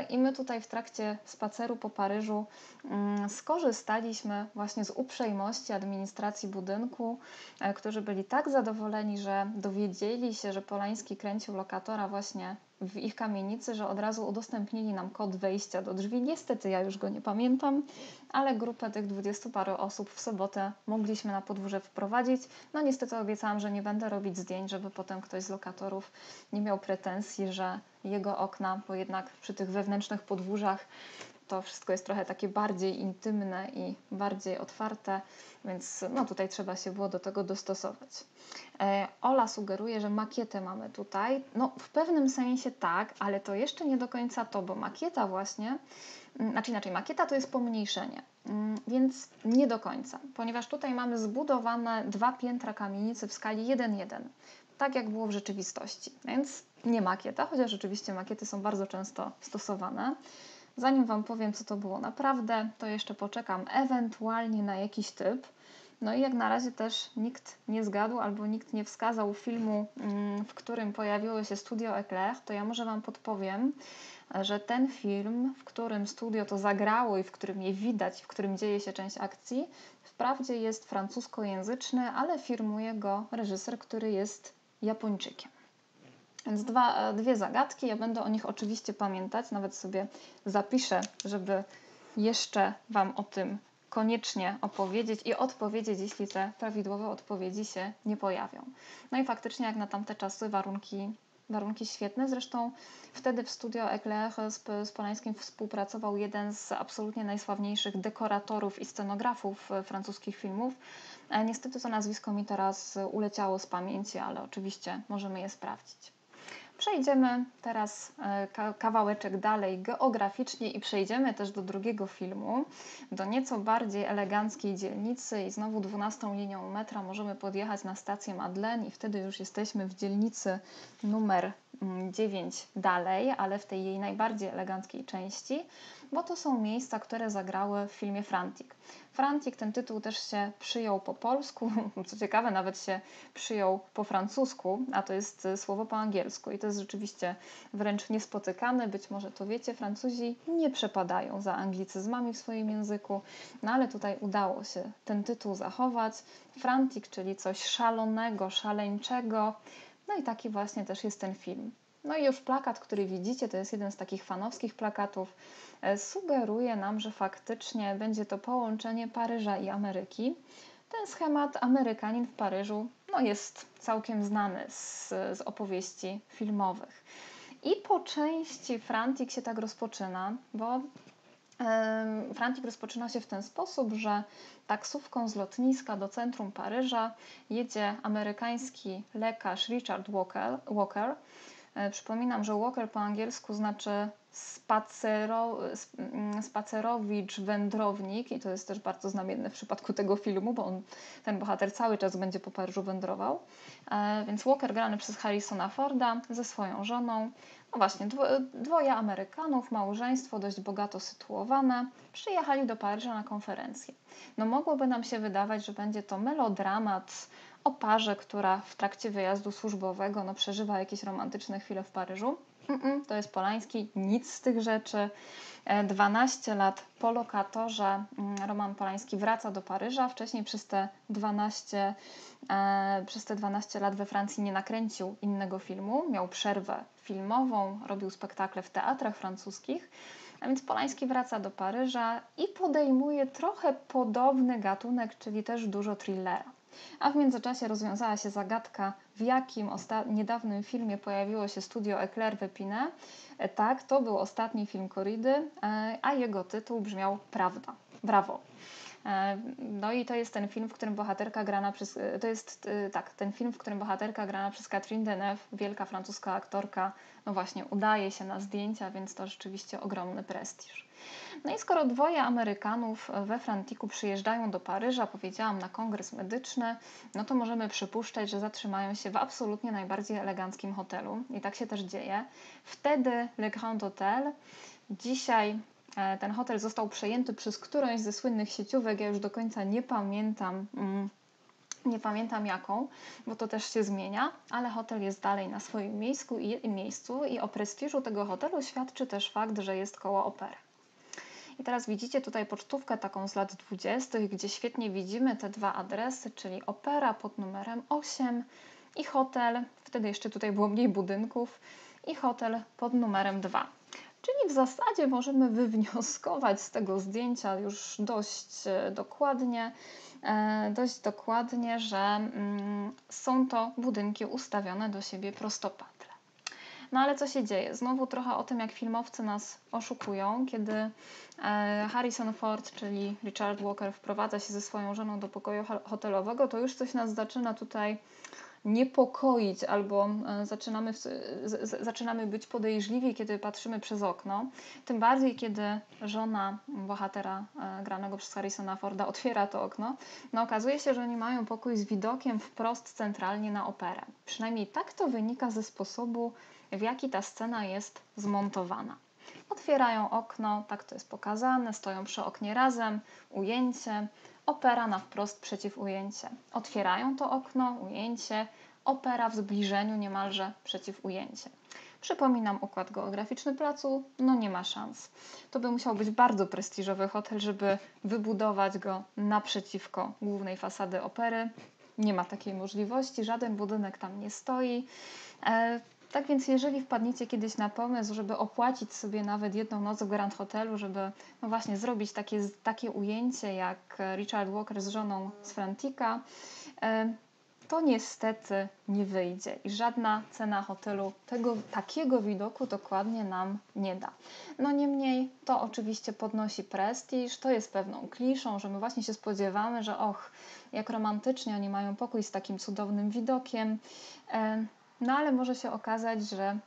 I my tutaj w trakcie spaceru po Paryżu mm, skorzystaliśmy właśnie z uprzejmości administracji budynku, e, którzy byli tak zadowoleni, że dowiedzieli się, że Polański kręcił lokatora właśnie w ich kamienicy, że od razu udostępnili nam kod wejścia do drzwi. Niestety ja już go nie pamiętam, ale grupę tych dwudziestu paru osób w sobotę mogliśmy na podwórze wprowadzić. No niestety obiecałam, że nie będę robić zdjęć, żeby potem ktoś z lokatorów nie miał pretensji, że jego okna, bo jednak przy tych wewnętrznych podwórzach to wszystko jest trochę takie bardziej intymne i bardziej otwarte, więc no tutaj trzeba się było do tego dostosować. E, Ola sugeruje, że makietę mamy tutaj. No w pewnym sensie tak, ale to jeszcze nie do końca to, bo makieta właśnie, mm, znaczy inaczej, makieta to jest pomniejszenie, mm, więc nie do końca, ponieważ tutaj mamy zbudowane dwa piętra kamienicy w skali 1:1, tak jak było w rzeczywistości, więc nie makieta, chociaż rzeczywiście makiety są bardzo często stosowane. Zanim Wam powiem, co to było naprawdę, to jeszcze poczekam ewentualnie na jakiś typ. No i jak na razie też nikt nie zgadł albo nikt nie wskazał filmu, mm, w którym pojawiło się studio Eclair, to ja może Wam podpowiem, że ten film, w którym studio to zagrało i w którym je widać, w którym dzieje się część akcji, wprawdzie jest francuskojęzyczny, ale firmuje go reżyser, który jest Japończykiem. Więc dwa, e, dwie zagadki. Ja będę o nich oczywiście pamiętać, nawet sobie zapiszę, żeby jeszcze Wam o tym koniecznie opowiedzieć i odpowiedzieć, jeśli te prawidłowe odpowiedzi się nie pojawią. No i faktycznie, jak na tamte czasy, warunki, warunki świetne. Zresztą wtedy w studio Eclair z, z Polańskim współpracował jeden z absolutnie najsławniejszych dekoratorów i scenografów e, francuskich filmów. E, niestety to nazwisko mi teraz uleciało z pamięci, ale oczywiście możemy je sprawdzić. Przejdziemy teraz e, kawałeczek dalej geograficznie i przejdziemy też do drugiego filmu, do nieco bardziej eleganckiej dzielnicy i znowu 12 linią metra możemy podjechać na stację Madeleine i wtedy już jesteśmy w dzielnicy numer 9 mm, dalej, ale w tej jej najbardziej eleganckiej części, bo to są miejsca, które zagrały w filmie Frantic. Frantic ten tytuł też się przyjął po polsku, *laughs* co ciekawe, nawet się przyjął po francusku, a to jest e, słowo po angielsku i to jest rzeczywiście wręcz niespotykane. Być może to wiecie, Francuzi nie przepadają za anglicyzmami w swoim języku, no ale tutaj udało się ten tytuł zachować. Frantic, czyli coś szalonego, szaleńczego. No i taki właśnie też jest ten film. No i już plakat, który widzicie, to jest jeden z takich fanowskich plakatów, e, sugeruje nam, że faktycznie będzie to połączenie Paryża i Ameryki. Ten schemat Amerykanin w Paryżu no jest całkiem znany z, z opowieści filmowych. I po części Frantik się tak rozpoczyna, bo Frantik rozpoczyna się w ten sposób, że taksówką z lotniska do centrum Paryża jedzie amerykański lekarz Richard Walker. E, przypominam, że Walker po angielsku znaczy spacero, mm, spacerowicz, wędrownik i to jest też bardzo znamienne w przypadku tego filmu, bo on, ten bohater cały czas będzie po Paryżu wędrował. E, więc Walker grany przez Harrisona Forda ze swoją żoną. No właśnie, dwoje Amerykanów, małżeństwo dość bogato sytuowane, przyjechali do Paryża na konferencję. No mogłoby nam się wydawać, że będzie to melodramat o parze, która w trakcie wyjazdu służbowego no, przeżywa jakieś romantyczne chwile w Paryżu. To jest Polański, nic z tych rzeczy. 12 e, lat po lokatorze mm, Roman Polański wraca do Paryża. Wcześniej przez te 12, e, przez te 12 lat we Francji nie nakręcił innego filmu. Miał przerwę filmową, robił spektakle w teatrach francuskich. A więc Polański wraca do Paryża i podejmuje trochę podobny gatunek, czyli też dużo thrillera. A w międzyczasie rozwiązała się zagadka, w jakim niedawnym filmie pojawiło się studio Eclair Wepine. E, tak, to był ostatni film Koridy, e, a jego tytuł brzmiał Prawda. Brawo. E, no i to jest ten film, w którym bohaterka grana przez. To jest tak, ten film, w którym bohaterka grana przez Catherine Deneuve, wielka francuska aktorka, no właśnie, udaje się na zdjęcia, więc to rzeczywiście ogromny prestiż. No i skoro dwoje Amerykanów we Frantiku przyjeżdżają do Paryża, powiedziałam, na kongres medyczny, no to możemy przypuszczać, że zatrzymają się w absolutnie najbardziej eleganckim hotelu. I tak się też dzieje. Wtedy Le Grand Hotel, dzisiaj e, ten hotel został przejęty przez którąś ze słynnych sieciówek, ja już do końca nie pamiętam. Mm, nie pamiętam jaką, bo to też się zmienia, ale hotel jest dalej na swoim miejscu i, miejscu i o prestiżu tego hotelu świadczy też fakt, że jest koło opery. I teraz widzicie tutaj pocztówkę taką z lat 20., gdzie świetnie widzimy te dwa adresy, czyli opera pod numerem 8 i hotel, wtedy jeszcze tutaj było mniej budynków, i hotel pod numerem 2. Czyli w zasadzie możemy wywnioskować z tego zdjęcia już dość e, dokładnie, e, dość dokładnie, że mm, są to budynki ustawione do siebie prostopadle. No ale co się dzieje? Znowu trochę o tym, jak filmowcy nas oszukują, kiedy e, Harrison Ford, czyli Richard Walker, wprowadza się ze swoją żoną do pokoju hotelowego, to już coś nas zaczyna tutaj niepokoić albo e, zaczynamy, zaczynamy być podejrzliwi, kiedy patrzymy przez okno. Tym bardziej, kiedy żona bohatera e, granego przez Harrisona Forda otwiera to okno, no okazuje się, że oni mają pokój z widokiem wprost centralnie na operę. Przynajmniej tak to wynika ze sposobu, w jaki ta scena jest zmontowana. Otwierają okno, tak to jest pokazane, stoją przy oknie razem, ujęcie, opera na wprost przeciw ujęcie. Otwierają to okno, ujęcie, opera w zbliżeniu niemalże przeciw ujęcie. Przypominam układ geograficzny placu, no nie ma szans. To by musiał być bardzo prestiżowy hotel, żeby wybudować go naprzeciwko głównej fasady opery. Nie ma takiej możliwości, żaden budynek tam nie stoi. E, tak więc jeżeli wpadniecie kiedyś na pomysł, żeby opłacić sobie nawet jedną noc w Grand Hotelu, żeby no właśnie zrobić takie, takie ujęcie jak Richard Walker z żoną z Frantika, e, to niestety nie wyjdzie i żadna cena hotelu tego takiego widoku dokładnie nam nie da. No niemniej to oczywiście podnosi prestiż, to jest pewną kliszą, że my właśnie się spodziewamy, że och, jak romantycznie oni mają pokój z takim cudownym widokiem. No ale może się okazać, że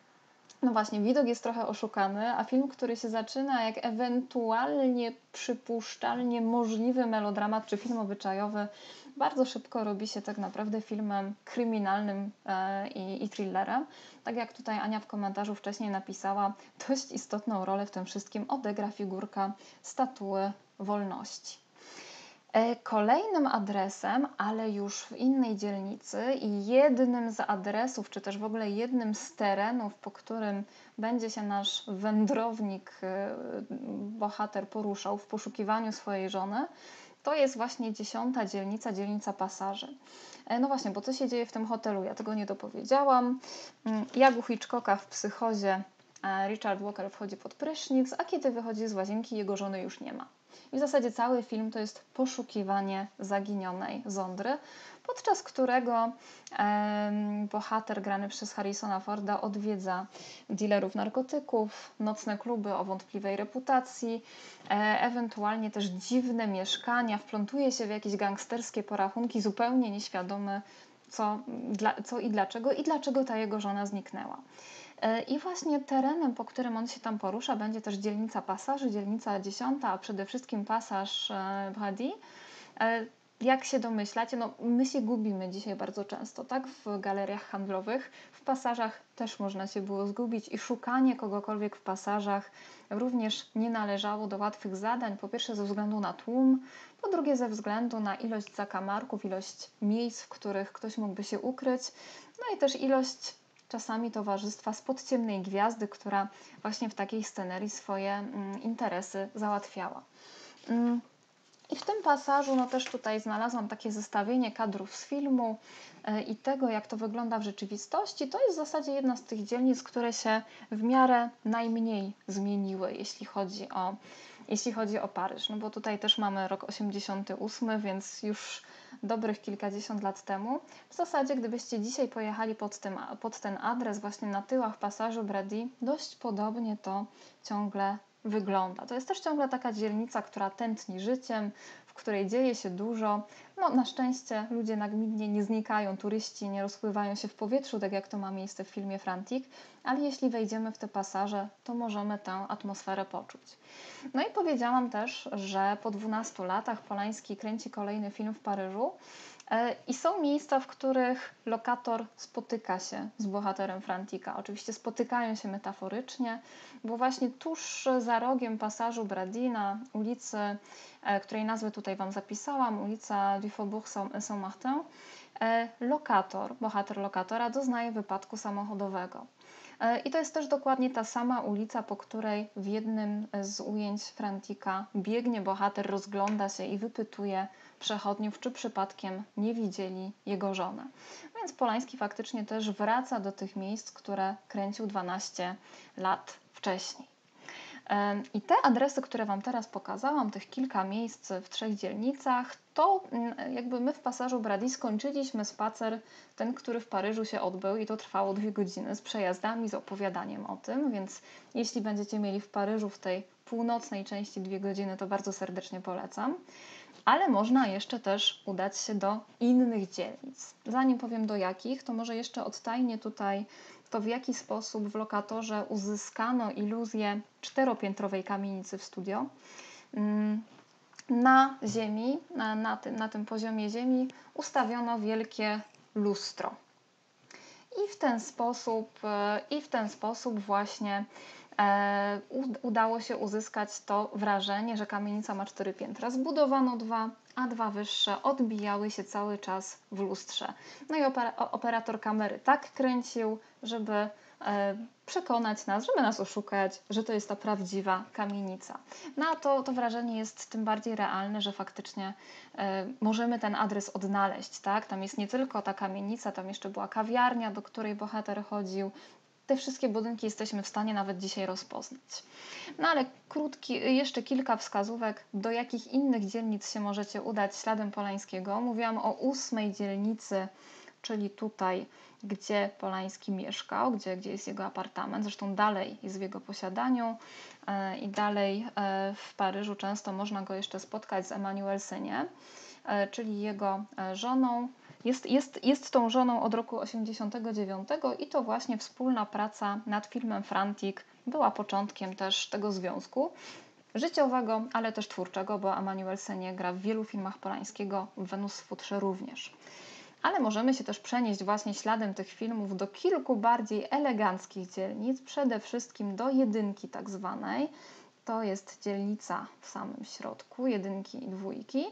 no właśnie, widok jest trochę oszukany, a film, który się zaczyna jak ewentualnie przypuszczalnie możliwy melodramat czy film obyczajowy, bardzo szybko robi się tak naprawdę filmem kryminalnym e, i, i thrillerem. Tak jak tutaj Ania w komentarzu wcześniej napisała, dość istotną rolę w tym wszystkim odegra figurka statuły wolności. E, kolejnym adresem, ale już w innej dzielnicy i jednym z adresów, czy też w ogóle jednym z terenów, po którym będzie się nasz wędrownik, e, bohater poruszał w poszukiwaniu swojej żony, to jest właśnie dziesiąta dzielnica, dzielnica pasaży. E, no właśnie, bo co się dzieje w tym hotelu? Ja tego nie dopowiedziałam. Mm, jak u Hitchcocka w psychozie Richard Walker wchodzi pod prysznic, a kiedy wychodzi z łazienki, jego żony już nie ma. I w zasadzie cały film to jest poszukiwanie zaginionej Zondry, podczas którego e, bohater grany przez Harrisona Forda odwiedza dealerów narkotyków, nocne kluby o wątpliwej reputacji, e, ewentualnie też dziwne mieszkania, wplątuje się w jakieś gangsterskie porachunki, zupełnie nieświadomy co, dla, co i dlaczego, i dlaczego ta jego żona zniknęła. E, I właśnie terenem, po którym on się tam porusza, będzie też dzielnica pasaży, dzielnica dziesiąta, a przede wszystkim pasaż e, Brady. E, jak się domyślacie, no my się gubimy dzisiaj bardzo często, tak? W galeriach handlowych, w pasażach też można się było zgubić i szukanie kogokolwiek w pasażach również nie należało do łatwych zadań. Po pierwsze ze względu na tłum, po drugie ze względu na ilość zakamarków, ilość miejsc, w których ktoś mógłby się ukryć, no i też ilość czasami towarzystwa spod ciemnej gwiazdy, która właśnie w takiej scenerii swoje mm, interesy załatwiała. Mm. I w tym pasażu no też tutaj znalazłam takie zestawienie kadrów z filmu e, i tego, jak to wygląda w rzeczywistości. To jest w zasadzie jedna z tych dzielnic, które się w miarę najmniej zmieniły, jeśli chodzi o, jeśli chodzi o Paryż. No bo tutaj też mamy rok 88, więc już dobrych kilkadziesiąt lat temu. W zasadzie, gdybyście dzisiaj pojechali pod, tym, pod ten adres, właśnie na tyłach pasażu Brady, dość podobnie to ciągle wygląda. To jest też ciągle taka dzielnica, która tętni życiem, w której dzieje się dużo. No, na szczęście ludzie nagminnie nie znikają, turyści nie rozpływają się w powietrzu, tak jak to ma miejsce w filmie Frantic, ale jeśli wejdziemy w te pasaże, to możemy tę atmosferę poczuć. No i powiedziałam też, że po 12 latach Polański kręci kolejny film w Paryżu. E, I są miejsca, w których lokator spotyka się z bohaterem Frantika. Oczywiście spotykają się metaforycznie, bo właśnie tuż za rogiem pasażu Bradina, ulicy, e, której nazwę tutaj Wam zapisałam, ulica du Faubourg Saint-Martin, e, lokator, bohater lokatora doznaje wypadku samochodowego. I to jest też dokładnie ta sama ulica, po której w jednym z ujęć Frantika biegnie bohater, rozgląda się i wypytuje przechodniów, czy przypadkiem nie widzieli jego żony. Więc Polański faktycznie też wraca do tych miejsc, które kręcił 12 lat wcześniej. I te adresy, które Wam teraz pokazałam, tych kilka miejsc w trzech dzielnicach, to mm, jakby my w pasażu Brady skończyliśmy spacer, ten, który w Paryżu się odbył i to trwało dwie godziny z przejazdami, z opowiadaniem o tym, więc jeśli będziecie mieli w Paryżu w tej północnej części dwie godziny, to bardzo serdecznie polecam ale można jeszcze też udać się do innych dzielnic. Zanim powiem do jakich, to może jeszcze odtajnie tutaj to, w jaki sposób w lokatorze uzyskano iluzję czteropiętrowej kamienicy w studio. Mm, na ziemi, na, na, tym, na tym poziomie ziemi ustawiono wielkie lustro. I w ten sposób, e, i w ten sposób właśnie udało się uzyskać to wrażenie, że kamienica ma cztery piętra. Zbudowano dwa, a dwa wyższe odbijały się cały czas w lustrze. No i operator kamery tak kręcił, żeby e, przekonać nas, żeby nas oszukać, że to jest ta prawdziwa kamienica. No a to, to wrażenie jest tym bardziej realne, że faktycznie e, możemy ten adres odnaleźć. Tak? Tam jest nie tylko ta kamienica, tam jeszcze była kawiarnia, do której bohater chodził, te wszystkie budynki jesteśmy w stanie nawet dzisiaj rozpoznać. No ale krótki, jeszcze kilka wskazówek, do jakich innych dzielnic się możecie udać śladem Polańskiego. Mówiłam o ósmej dzielnicy, czyli tutaj, gdzie Polański mieszkał, gdzie, gdzie jest jego apartament. Zresztą dalej jest w jego posiadaniu e, i dalej e, w Paryżu często można go jeszcze spotkać z Emmanuel e, czyli jego żoną. Jest, jest, jest tą żoną od roku 89 i to właśnie wspólna praca nad filmem Frantic była początkiem też tego związku życiowego, ale też twórczego, bo Emmanuel Senie gra w wielu filmach Polańskiego, w Wenus w futrze również. Ale możemy się też przenieść właśnie śladem tych filmów do kilku bardziej eleganckich dzielnic, przede wszystkim do jedynki tak zwanej. To jest dzielnica w samym środku, jedynki i dwójki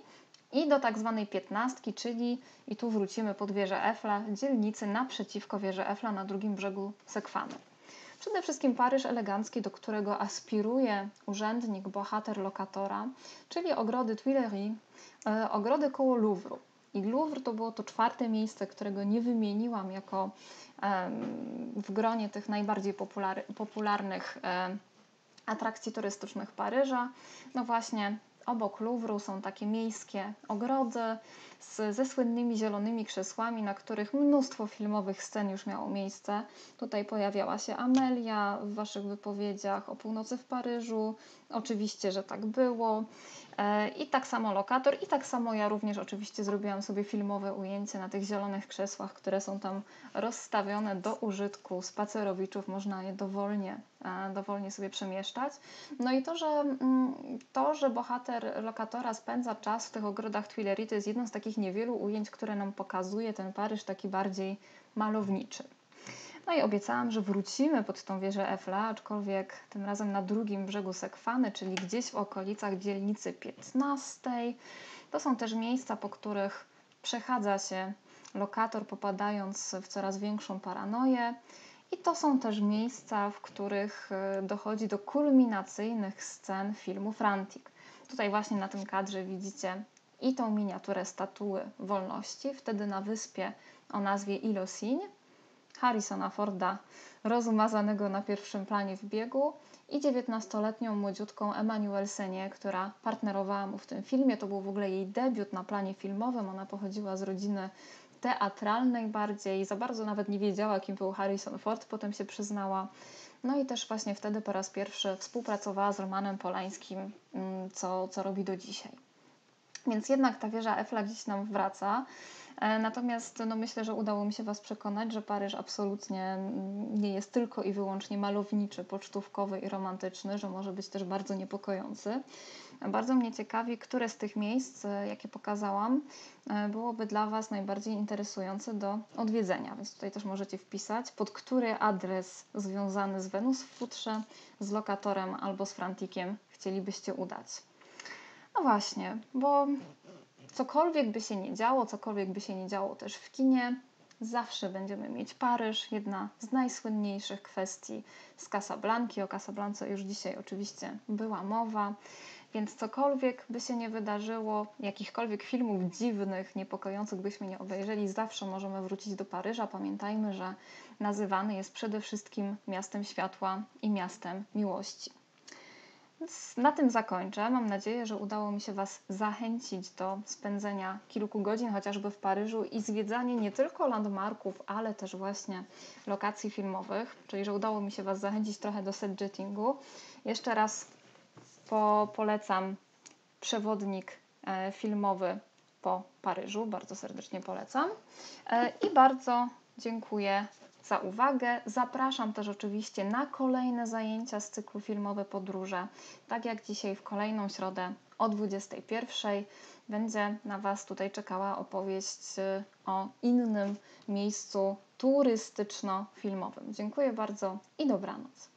i do tak zwanej piętnastki, czyli i tu wrócimy pod wieżę Efla, dzielnicy naprzeciwko wieży Efla na drugim brzegu Sekwany. Przede wszystkim Paryż elegancki, do którego aspiruje urzędnik, bohater lokatora, czyli ogrody Tuileries, e, ogrody koło Louvru. I Louvre to było to czwarte miejsce, którego nie wymieniłam jako w gronie tych najbardziej popularnych atrakcji turystycznych Paryża. No właśnie, obok Louvru są takie miejskie ogrody z, ze słynnymi zielonymi krzesłami, na których mnóstwo filmowych scen już miało miejsce. Tutaj pojawiała się Amelia w Waszych wypowiedziach o północy w Paryżu. Oczywiście, że tak było. E, I tak samo lokator, i tak samo ja również oczywiście zrobiłam sobie filmowe ujęcie na tych zielonych krzesłach, które są tam rozstawione do użytku spacerowiczów. Można je dowolnie, e, dowolnie sobie przemieszczać. No i to że, mm, to, że bohater lokatora spędza czas w tych ogrodach Tuileries, to jest jedno z takich niewielu ujęć, które nam pokazuje ten Paryż taki bardziej malowniczy. No i obiecałam, że wrócimy pod tą wieżę Eiffla, aczkolwiek tym razem na drugim brzegu Sekwany, czyli gdzieś w okolicach dzielnicy 15. To są też miejsca, po których przechadza się lokator, popadając w coraz większą paranoję. I to są też miejsca, w których e, dochodzi do kulminacyjnych scen filmu Frantic. Tutaj właśnie na tym kadrze widzicie i tą miniaturę statuły wolności, wtedy na wyspie o nazwie Ilosigne, Harrisona Forda, rozumazanego na pierwszym planie w biegu, i 19-letnią młodziutką Emmanuel Senie, która partnerowała mu w tym filmie. To był w ogóle jej debiut na planie filmowym. Ona pochodziła z rodziny teatralnej bardziej, za bardzo nawet nie wiedziała, kim był Harrison Ford, potem się przyznała. No i też właśnie wtedy po raz pierwszy współpracowała z Romanem Polańskim, mm, co, co robi do dzisiaj. Więc jednak ta wieża Eiffla gdzieś nam wraca. E, natomiast no, myślę, że udało mi się Was przekonać, że Paryż absolutnie nie jest tylko i wyłącznie malowniczy, pocztówkowy i romantyczny, że może być też bardzo niepokojący. Bardzo mnie ciekawi, które z tych miejsc, e, jakie pokazałam, e, byłoby dla Was najbardziej interesujące do odwiedzenia. Więc tutaj też możecie wpisać, pod który adres związany z Wenus w futrze, z lokatorem albo z Frantikiem chcielibyście udać. No właśnie, bo cokolwiek by się nie działo, cokolwiek by się nie działo też w kinie, zawsze będziemy mieć Paryż, jedna z najsłynniejszych kwestii z Casablanki. O Casablance już dzisiaj oczywiście była mowa. Więc cokolwiek by się nie wydarzyło, jakichkolwiek filmów dziwnych, niepokojących byśmy nie obejrzeli, zawsze możemy wrócić do Paryża. Pamiętajmy, że nazywany jest przede wszystkim miastem światła i miastem miłości. Na tym zakończę. Mam nadzieję, że udało mi się Was zachęcić do spędzenia kilku godzin chociażby w Paryżu i zwiedzanie nie tylko landmarków, ale też właśnie lokacji filmowych, czyli że udało mi się Was zachęcić trochę do setjettingu. Jeszcze raz po, polecam przewodnik e, filmowy po Paryżu, bardzo serdecznie polecam. E, I bardzo dziękuję za uwagę. Zapraszam też oczywiście na kolejne zajęcia z cyklu Filmowe Podróże. Tak jak dzisiaj w kolejną środę o 21 będzie na Was tutaj czekała opowieść y, o innym miejscu turystyczno-filmowym. Dziękuję bardzo i dobranoc.